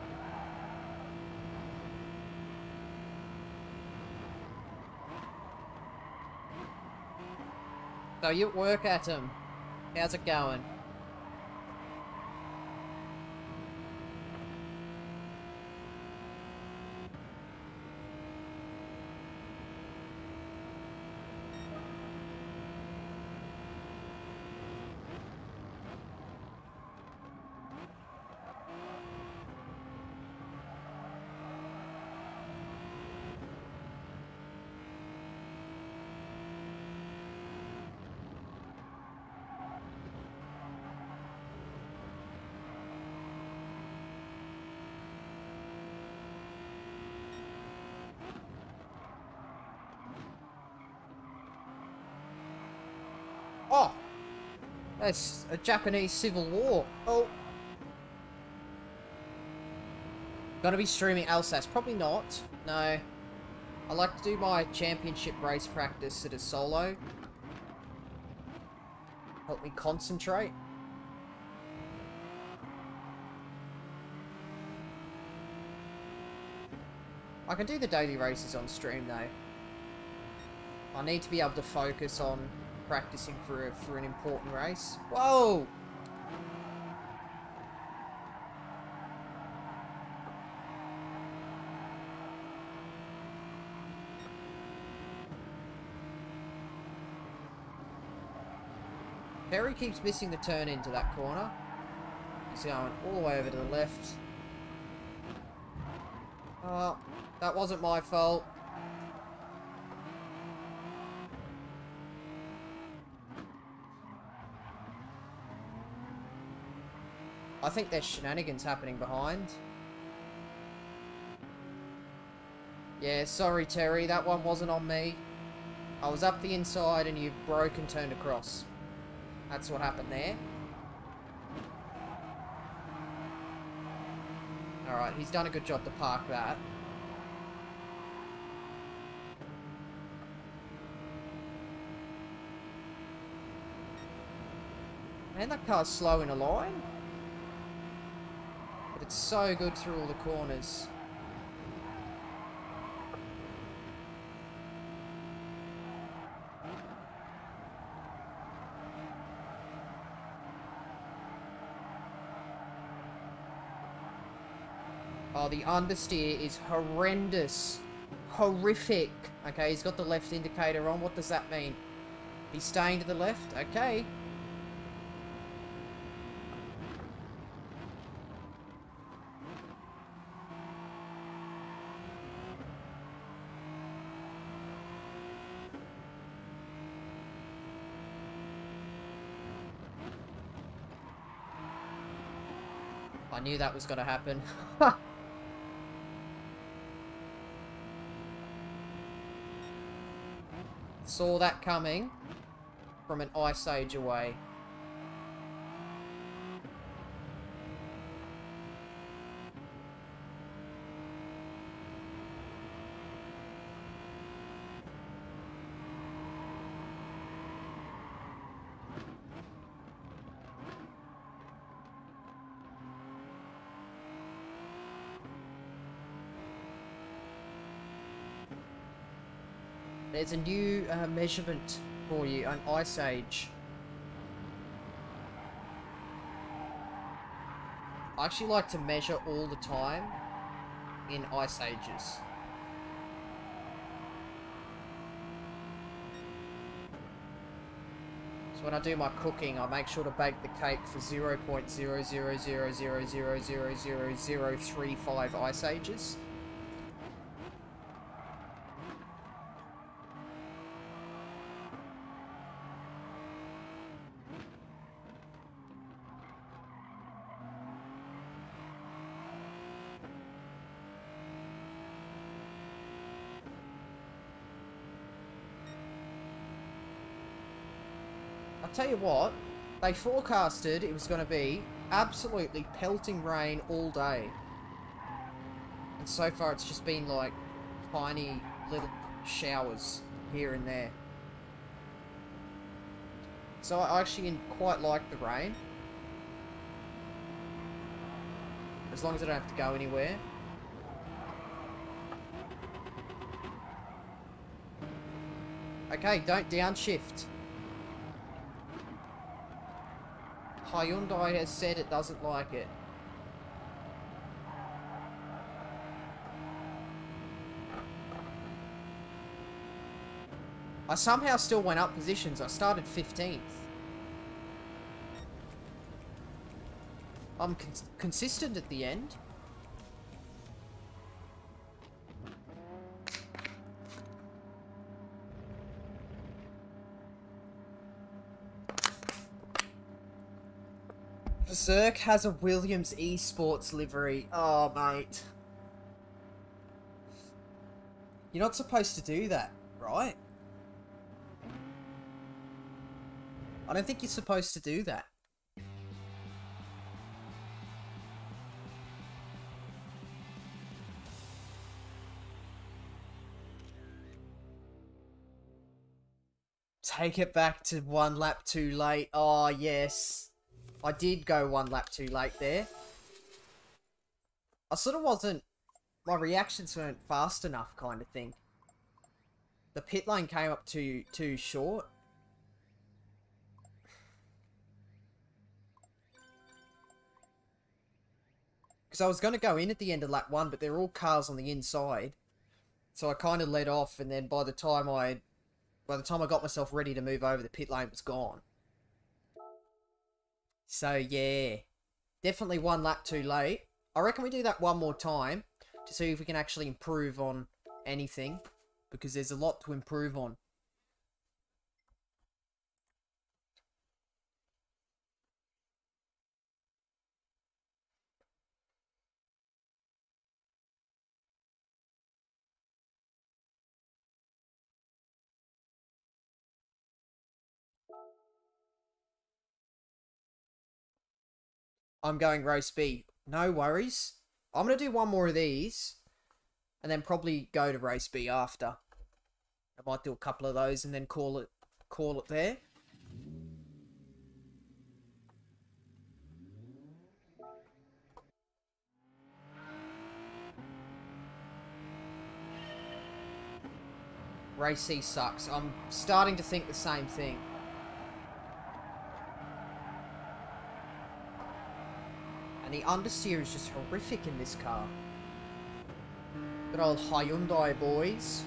So you work at him. How's it going? Oh! That's a Japanese civil war. Oh! Gonna be streaming Alsace? Probably not. No. I like to do my championship race practice at a solo. Help me concentrate. I can do the daily races on stream though. I need to be able to focus on practicing for a, for an important race. Whoa! Perry keeps missing the turn into that corner. He's going all the way over to the left. Oh, that wasn't my fault. I think there's shenanigans happening behind. Yeah, sorry Terry, that one wasn't on me. I was up the inside and you broke and turned across. That's what happened there. Alright, he's done a good job to park that. Man, that car's slow in a line. It's so good through all the corners. Oh, the understeer is horrendous. Horrific. Okay, he's got the left indicator on. What does that mean? He's staying to the left? Okay. Knew that was going to happen. <laughs> Saw that coming from an ice age away. There's a new uh, measurement for you, an ice age. I actually like to measure all the time in ice ages. So when I do my cooking, I make sure to bake the cake for 0.000000035 ice ages. I'll tell you what, they forecasted it was going to be absolutely pelting rain all day. And so far it's just been like tiny little showers here and there. So I actually quite like the rain. As long as I don't have to go anywhere. Okay, don't downshift. Hyundai has said it doesn't like it. I somehow still went up positions. I started 15th. I'm cons consistent at the end. Berserk has a Williams Esports livery. Oh, mate. You're not supposed to do that, right? I don't think you're supposed to do that. Take it back to one lap too late. Oh, yes. I did go one lap too late there. I sort of wasn't... My reactions weren't fast enough kind of thing. The pit lane came up too, too short. Because I was going to go in at the end of lap 1, but they're all cars on the inside. So I kind of let off, and then by the time I... By the time I got myself ready to move over, the pit lane was gone. So, yeah. Definitely one lap too late. I reckon we do that one more time to see if we can actually improve on anything. Because there's a lot to improve on. I'm going race B. No worries. I'm going to do one more of these. And then probably go to race B after. I might do a couple of those and then call it call it there. Race C sucks. I'm starting to think the same thing. And the understeer is just horrific in this car. Good old Hyundai boys.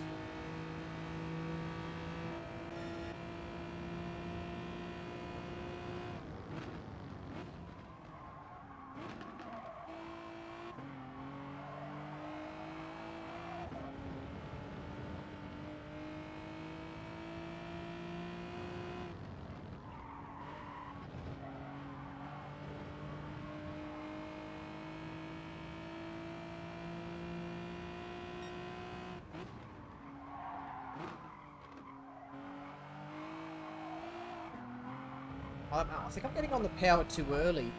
I, I think I'm getting on the power too early.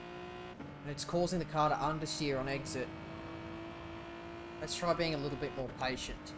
And it's causing the car to understeer on exit. Let's try being a little bit more patient.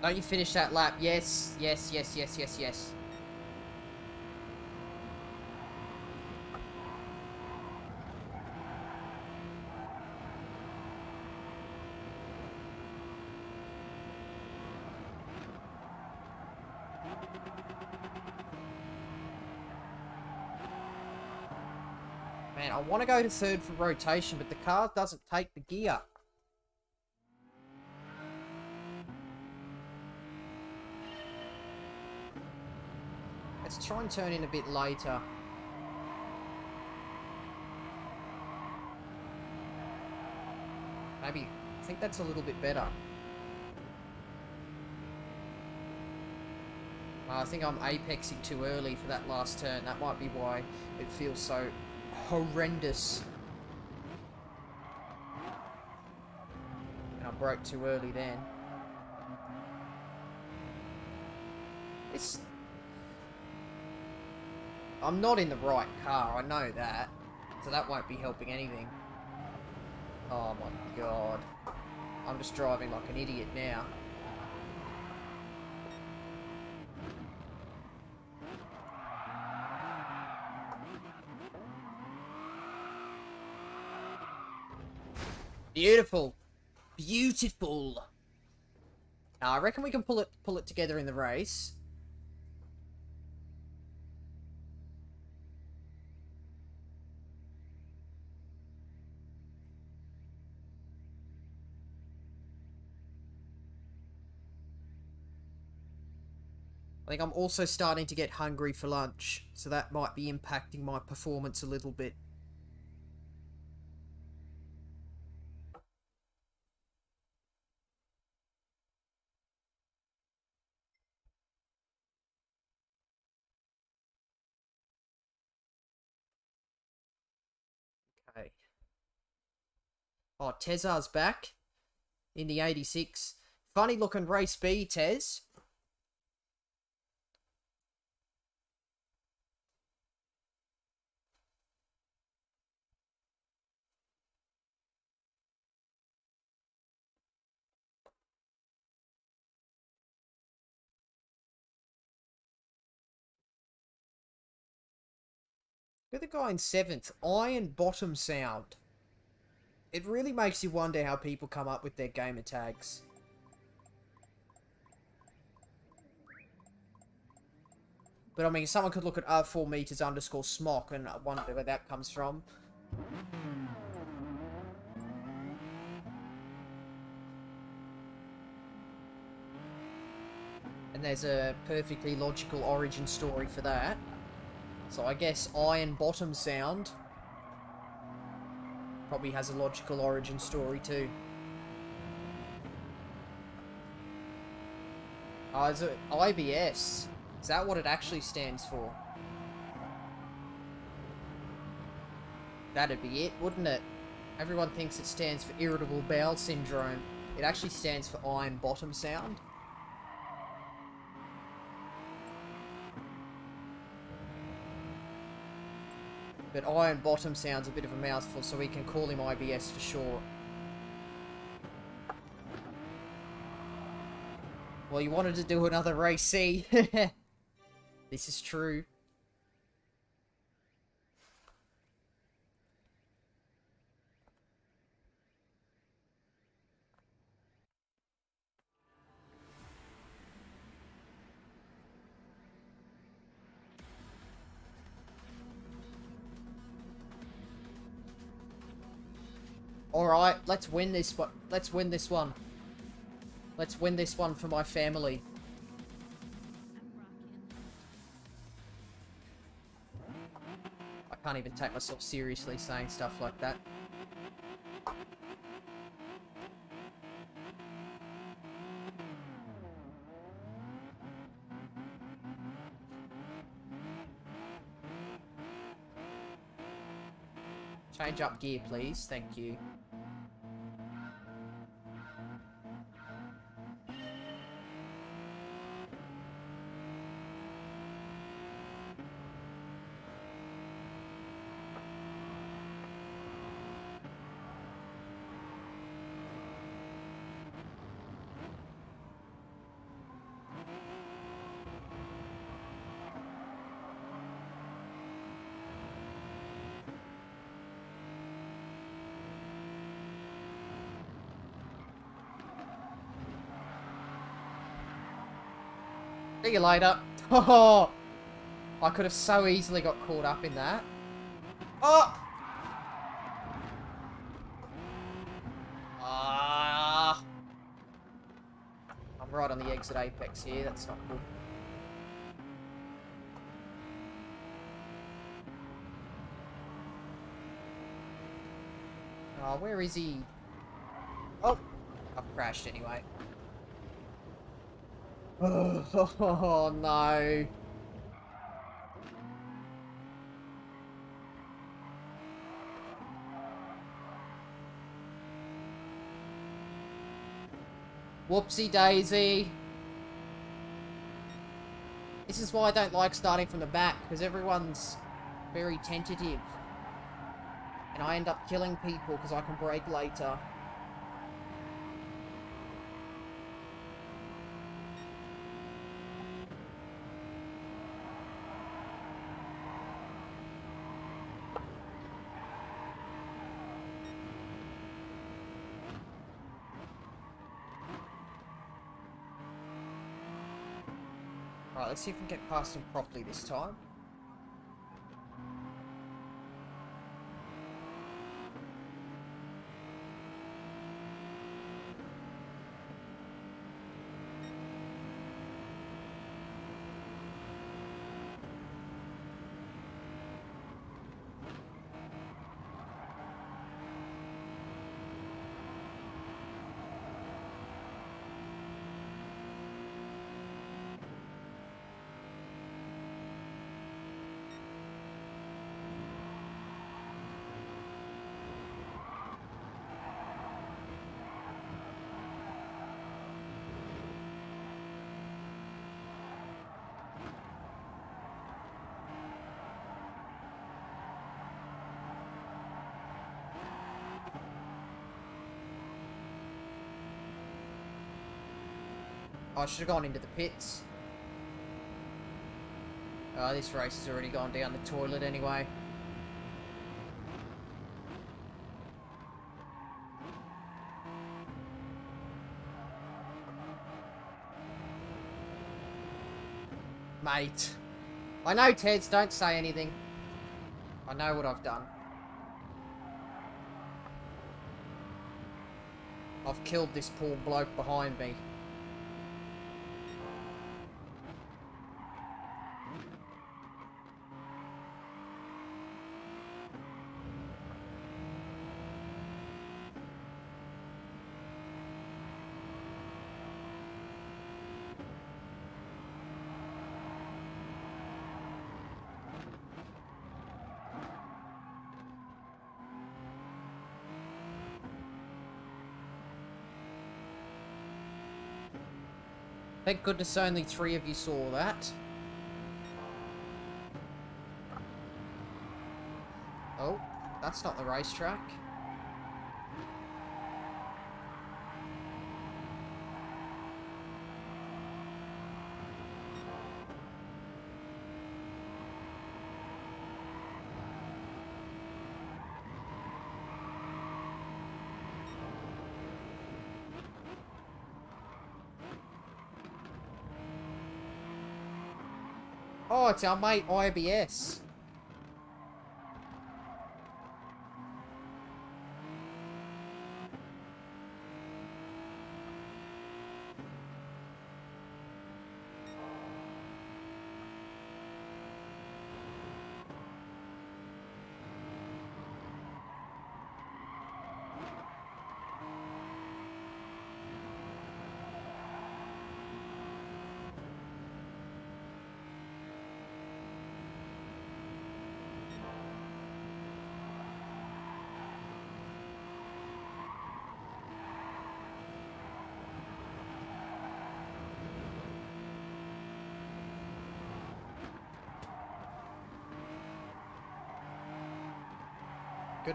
Don't you finish that lap? Yes, yes, yes, yes, yes, yes. Man, I want to go to third for rotation, but the car doesn't take the gear. Turn in a bit later. Maybe, I think that's a little bit better. Uh, I think I'm apexing too early for that last turn. That might be why it feels so horrendous. And I broke too early then. It's I'm not in the right car, I know that. So that won't be helping anything. Oh my god. I'm just driving like an idiot now. Beautiful. Beautiful. Now, I reckon we can pull it pull it together in the race. I think I'm also starting to get hungry for lunch, so that might be impacting my performance a little bit. Okay. Oh, Tezar's back in the 86. Funny looking race B, Tez. Look at the guy in seventh. Iron Bottom Sound. It really makes you wonder how people come up with their gamer tags. But I mean, someone could look at R4 meters underscore Smok and wonder where that comes from. And there's a perfectly logical origin story for that. So I guess iron bottom sound probably has a logical origin story too. Oh, is it IBS? Is that what it actually stands for? That'd be it, wouldn't it? Everyone thinks it stands for irritable bowel syndrome. It actually stands for iron bottom sound. But Iron Bottom sounds a bit of a mouthful, so we can call him IBS for sure. Well, you wanted to do another race C. <laughs> this is true. Alright, let's win this one. Let's win this one. Let's win this one for my family. I can't even take myself seriously saying stuff like that. Change up gear, please. Thank you. See you later. Oh, I could have so easily got caught up in that. Oh! Ah! I'm right on the exit apex here. That's not good. Oh, where is he? Oh! I've crashed anyway. <laughs> Oh, no. Whoopsie daisy. This is why I don't like starting from the back, because everyone's very tentative. And I end up killing people because I can brake later. See if we can get past him properly this time. I should have gone into the pits. Oh, this race has already gone down the toilet anyway. Mate. I know, Tez, don't say anything. I know what I've done. I've killed this poor bloke behind me. Thank goodness only three of you saw that. Oh, that's not the racetrack. It's our mate IBS.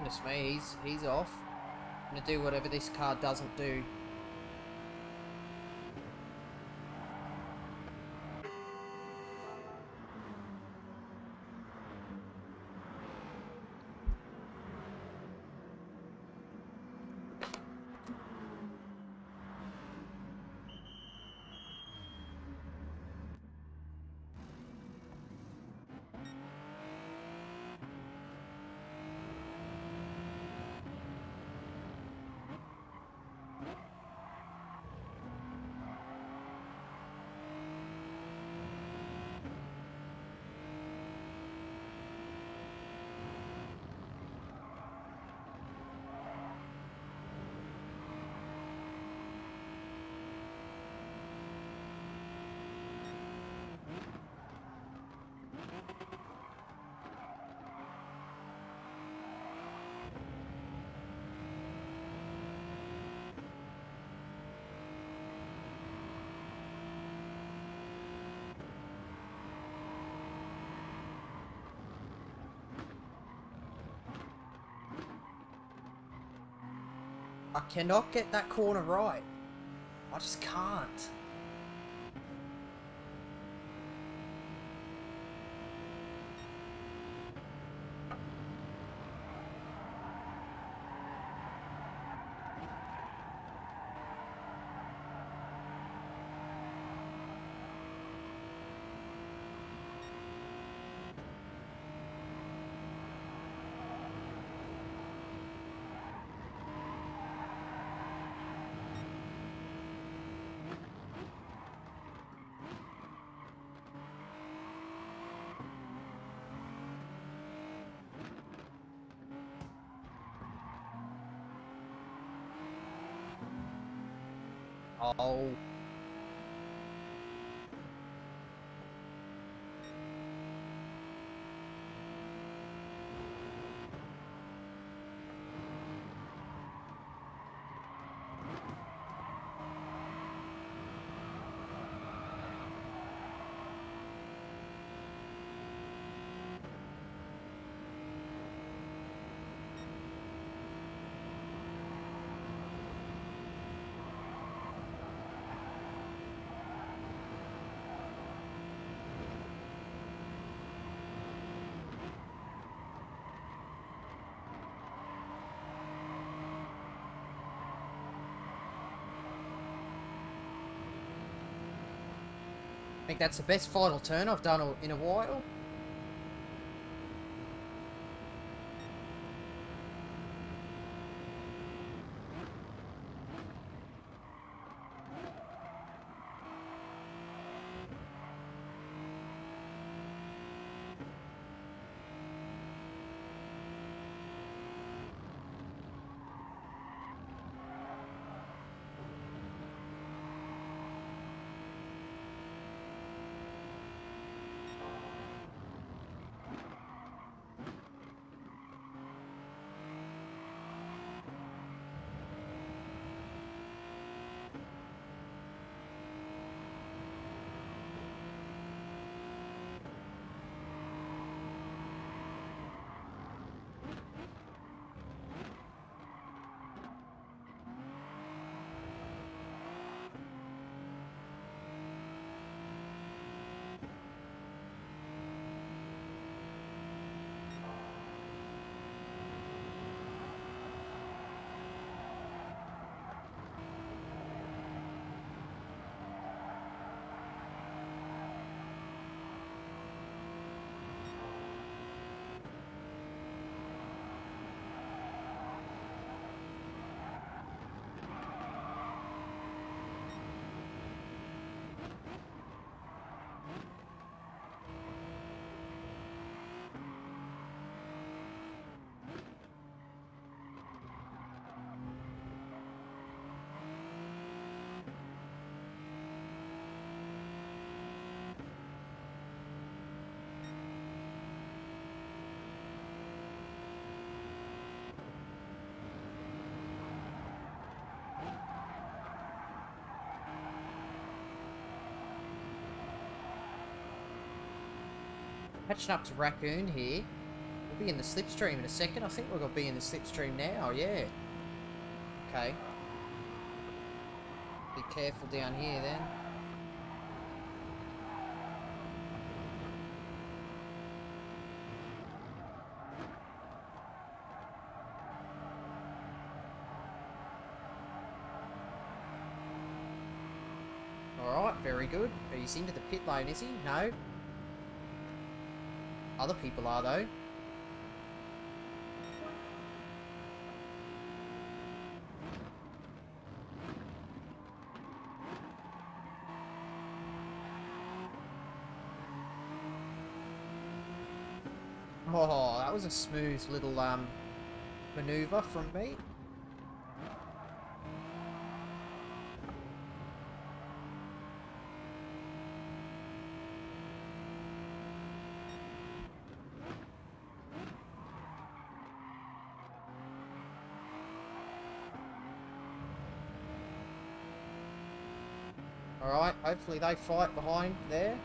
Goodness me, he's, he's off. I'm gonna do whatever this car doesn't do. I cannot get that corner right. I just can't. Oh. I think that's the best final turn I've done in a while. Catching up to Raccoon here. We'll be in the slipstream in a second. I think we're going to be in the slipstream now, yeah. Okay. Be careful down here then. Alright, very good. He's into the pit lane, is he? No. Other people are, though. Oh, that was a smooth little um, maneuver from me. Alright, hopefully they fight behind there.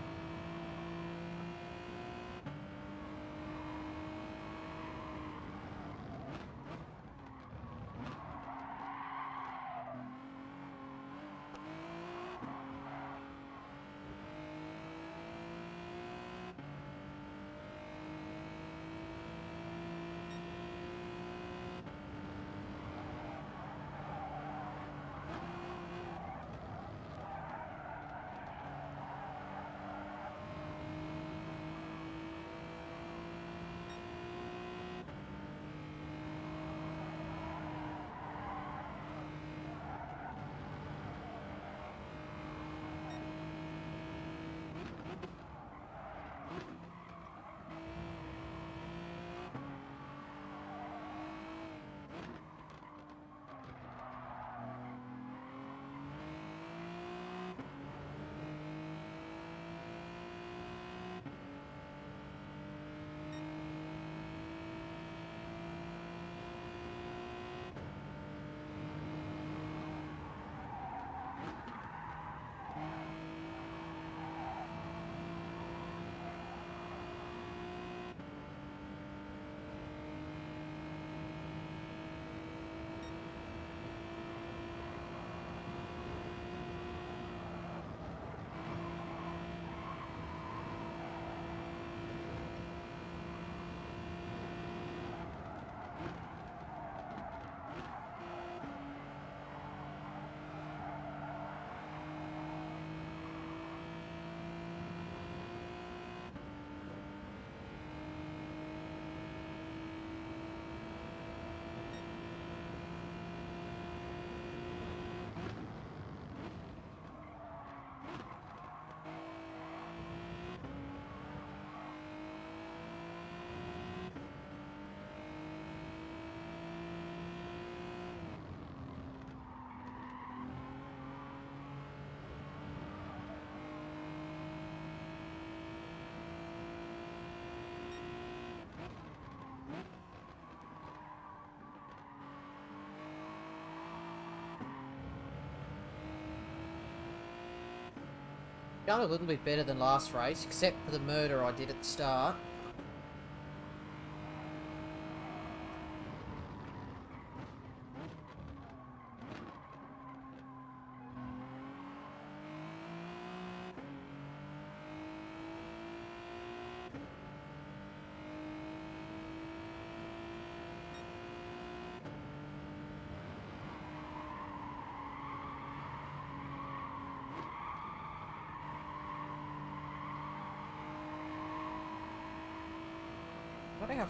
Going a little bit better than last race, except for the murder I did at the start.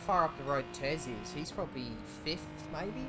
Far up the road Tez is. He's probably fifth, maybe?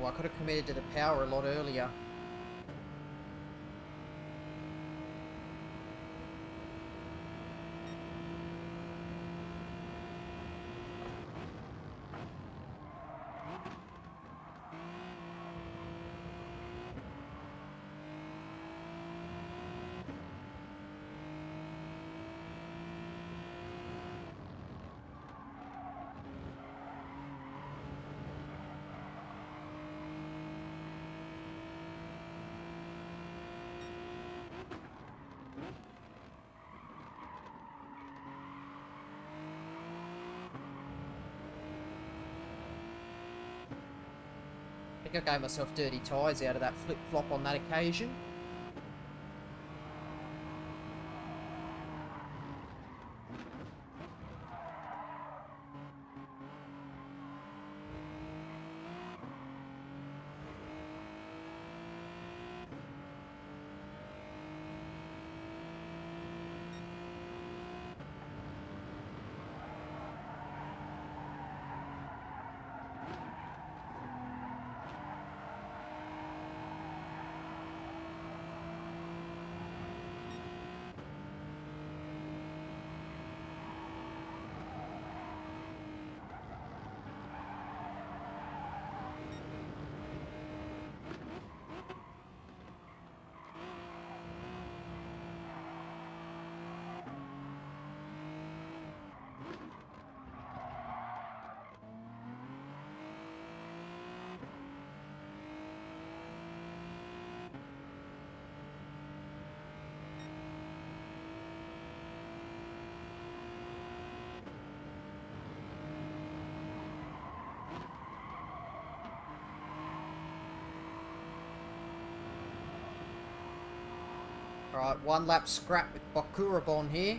Oh, I could have committed to the power a lot earlier. I think I gave myself dirty tyres out of that flip-flop on that occasion. Alright, one lap scrap with Bakurabon here.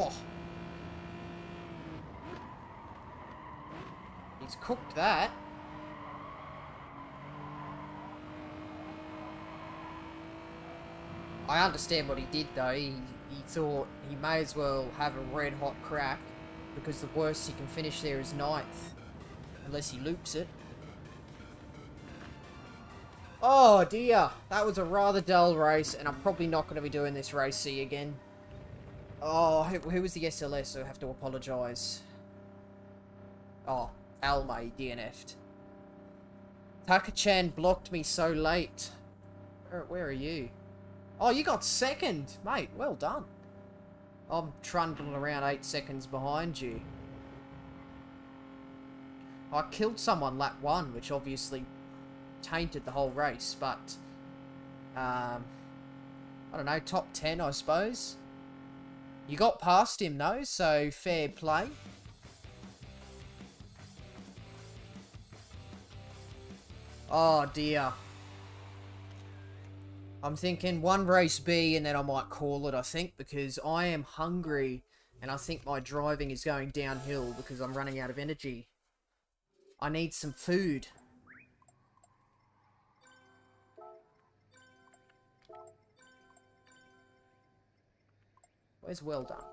Oh. He's cooked that. I understand what he did though. He, he thought he may as well have a red hot crack because the worst he can finish there is ninth. Unless he loops it. Oh dear, that was a rather dull race and I'm probably not going to be doing this race C again. Oh, who, who was the SLS? I have to apologise. Oh, Almay DNF'd. Taka-chan blocked me so late. Where, where are you? Oh, you got second, mate. Well done. I'm trundling around eight seconds behind you. I killed someone lap one, which obviously tainted the whole race, but... Um, I don't know, top 10, I suppose. You got past him, though, so fair play. Oh, dear. I'm thinking one race B and then I might call it, I think, because I am hungry and I think my driving is going downhill because I'm running out of energy. I need some food. Where's well done?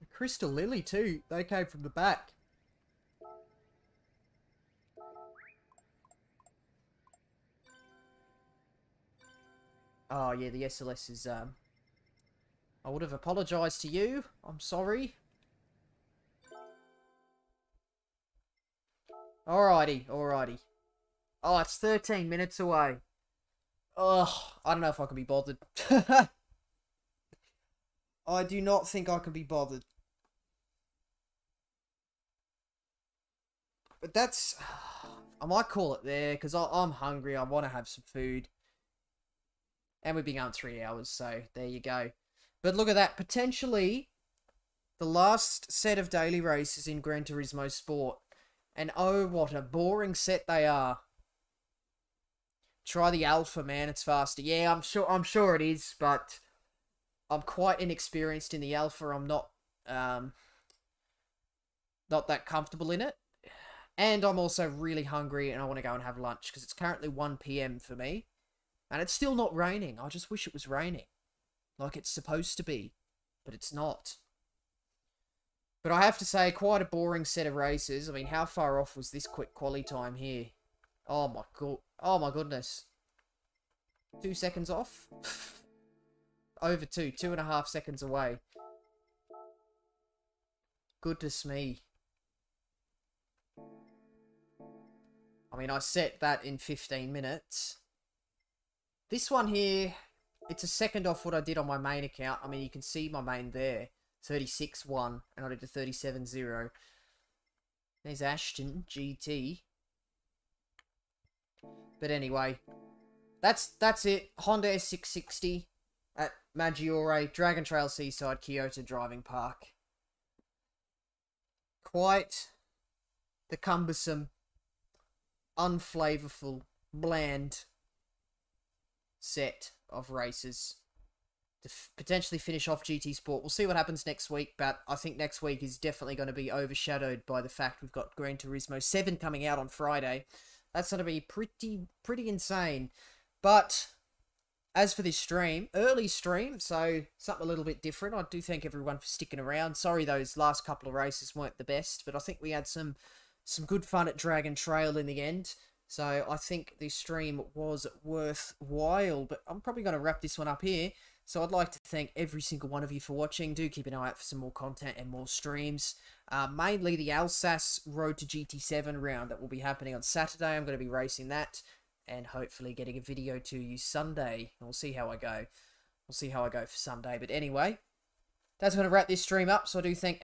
The Crystal Lily too. They came from the back. Oh yeah, the SLS is um I would have apologised to you. I'm sorry. Alrighty, alrighty. Oh, it's 13 minutes away. Ugh, I don't know if I can be bothered. <laughs> I do not think I can be bothered. But that's... <sighs> I might call it there, because I'm hungry. I want to have some food. And we've been going three hours, so there you go. But look at that. Potentially, the last set of daily races in Gran Turismo Sport. And oh, what a boring set they are. Try the Alpha, man. It's faster. Yeah, I'm sure. I'm sure it is, but I'm quite inexperienced in the alpha. I'm not um, not that comfortable in it. And I'm also really hungry and I want to go and have lunch because it's currently 1 p.m. for me. And it's still not raining. I just wish it was raining. Like it's supposed to be. But it's not. But I have to say, quite a boring set of races. I mean, how far off was this quick quali time here? Oh my god. Oh my goodness. Two seconds off? <laughs> Over two, two and a half seconds away. Goodness me. I mean, I set that in 15 minutes. This one here, it's a second off what I did on my main account. I mean, you can see my main there. 36-1, and I did a 37-0. There's Ashton, GT. But anyway, that's that's it. Honda S660 at Maggiore, Dragon Trail Seaside, Kyoto Driving Park. Quite the cumbersome, unflavorful, bland set of races to potentially finish off GT Sport. We'll see what happens next week, but I think next week is definitely going to be overshadowed by the fact we've got Gran Turismo 7 coming out on Friday. That's going to be pretty pretty insane. But as for this stream, early stream, so something a little bit different. I do thank everyone for sticking around. Sorry those last couple of races weren't the best, but I think we had some some good fun at Dragon Trail in the end. So I think the stream was worthwhile, but I'm probably going to wrap this one up here. So I'd like to thank every single one of you for watching. Do keep an eye out for some more content and more streams. Uh, mainly the Alsace Road to GT7 round that will be happening on Saturday. I'm going to be racing that and hopefully getting a video to you Sunday. We'll see how I go. We'll see how I go for Sunday. But anyway, that's going to wrap this stream up. So I do thank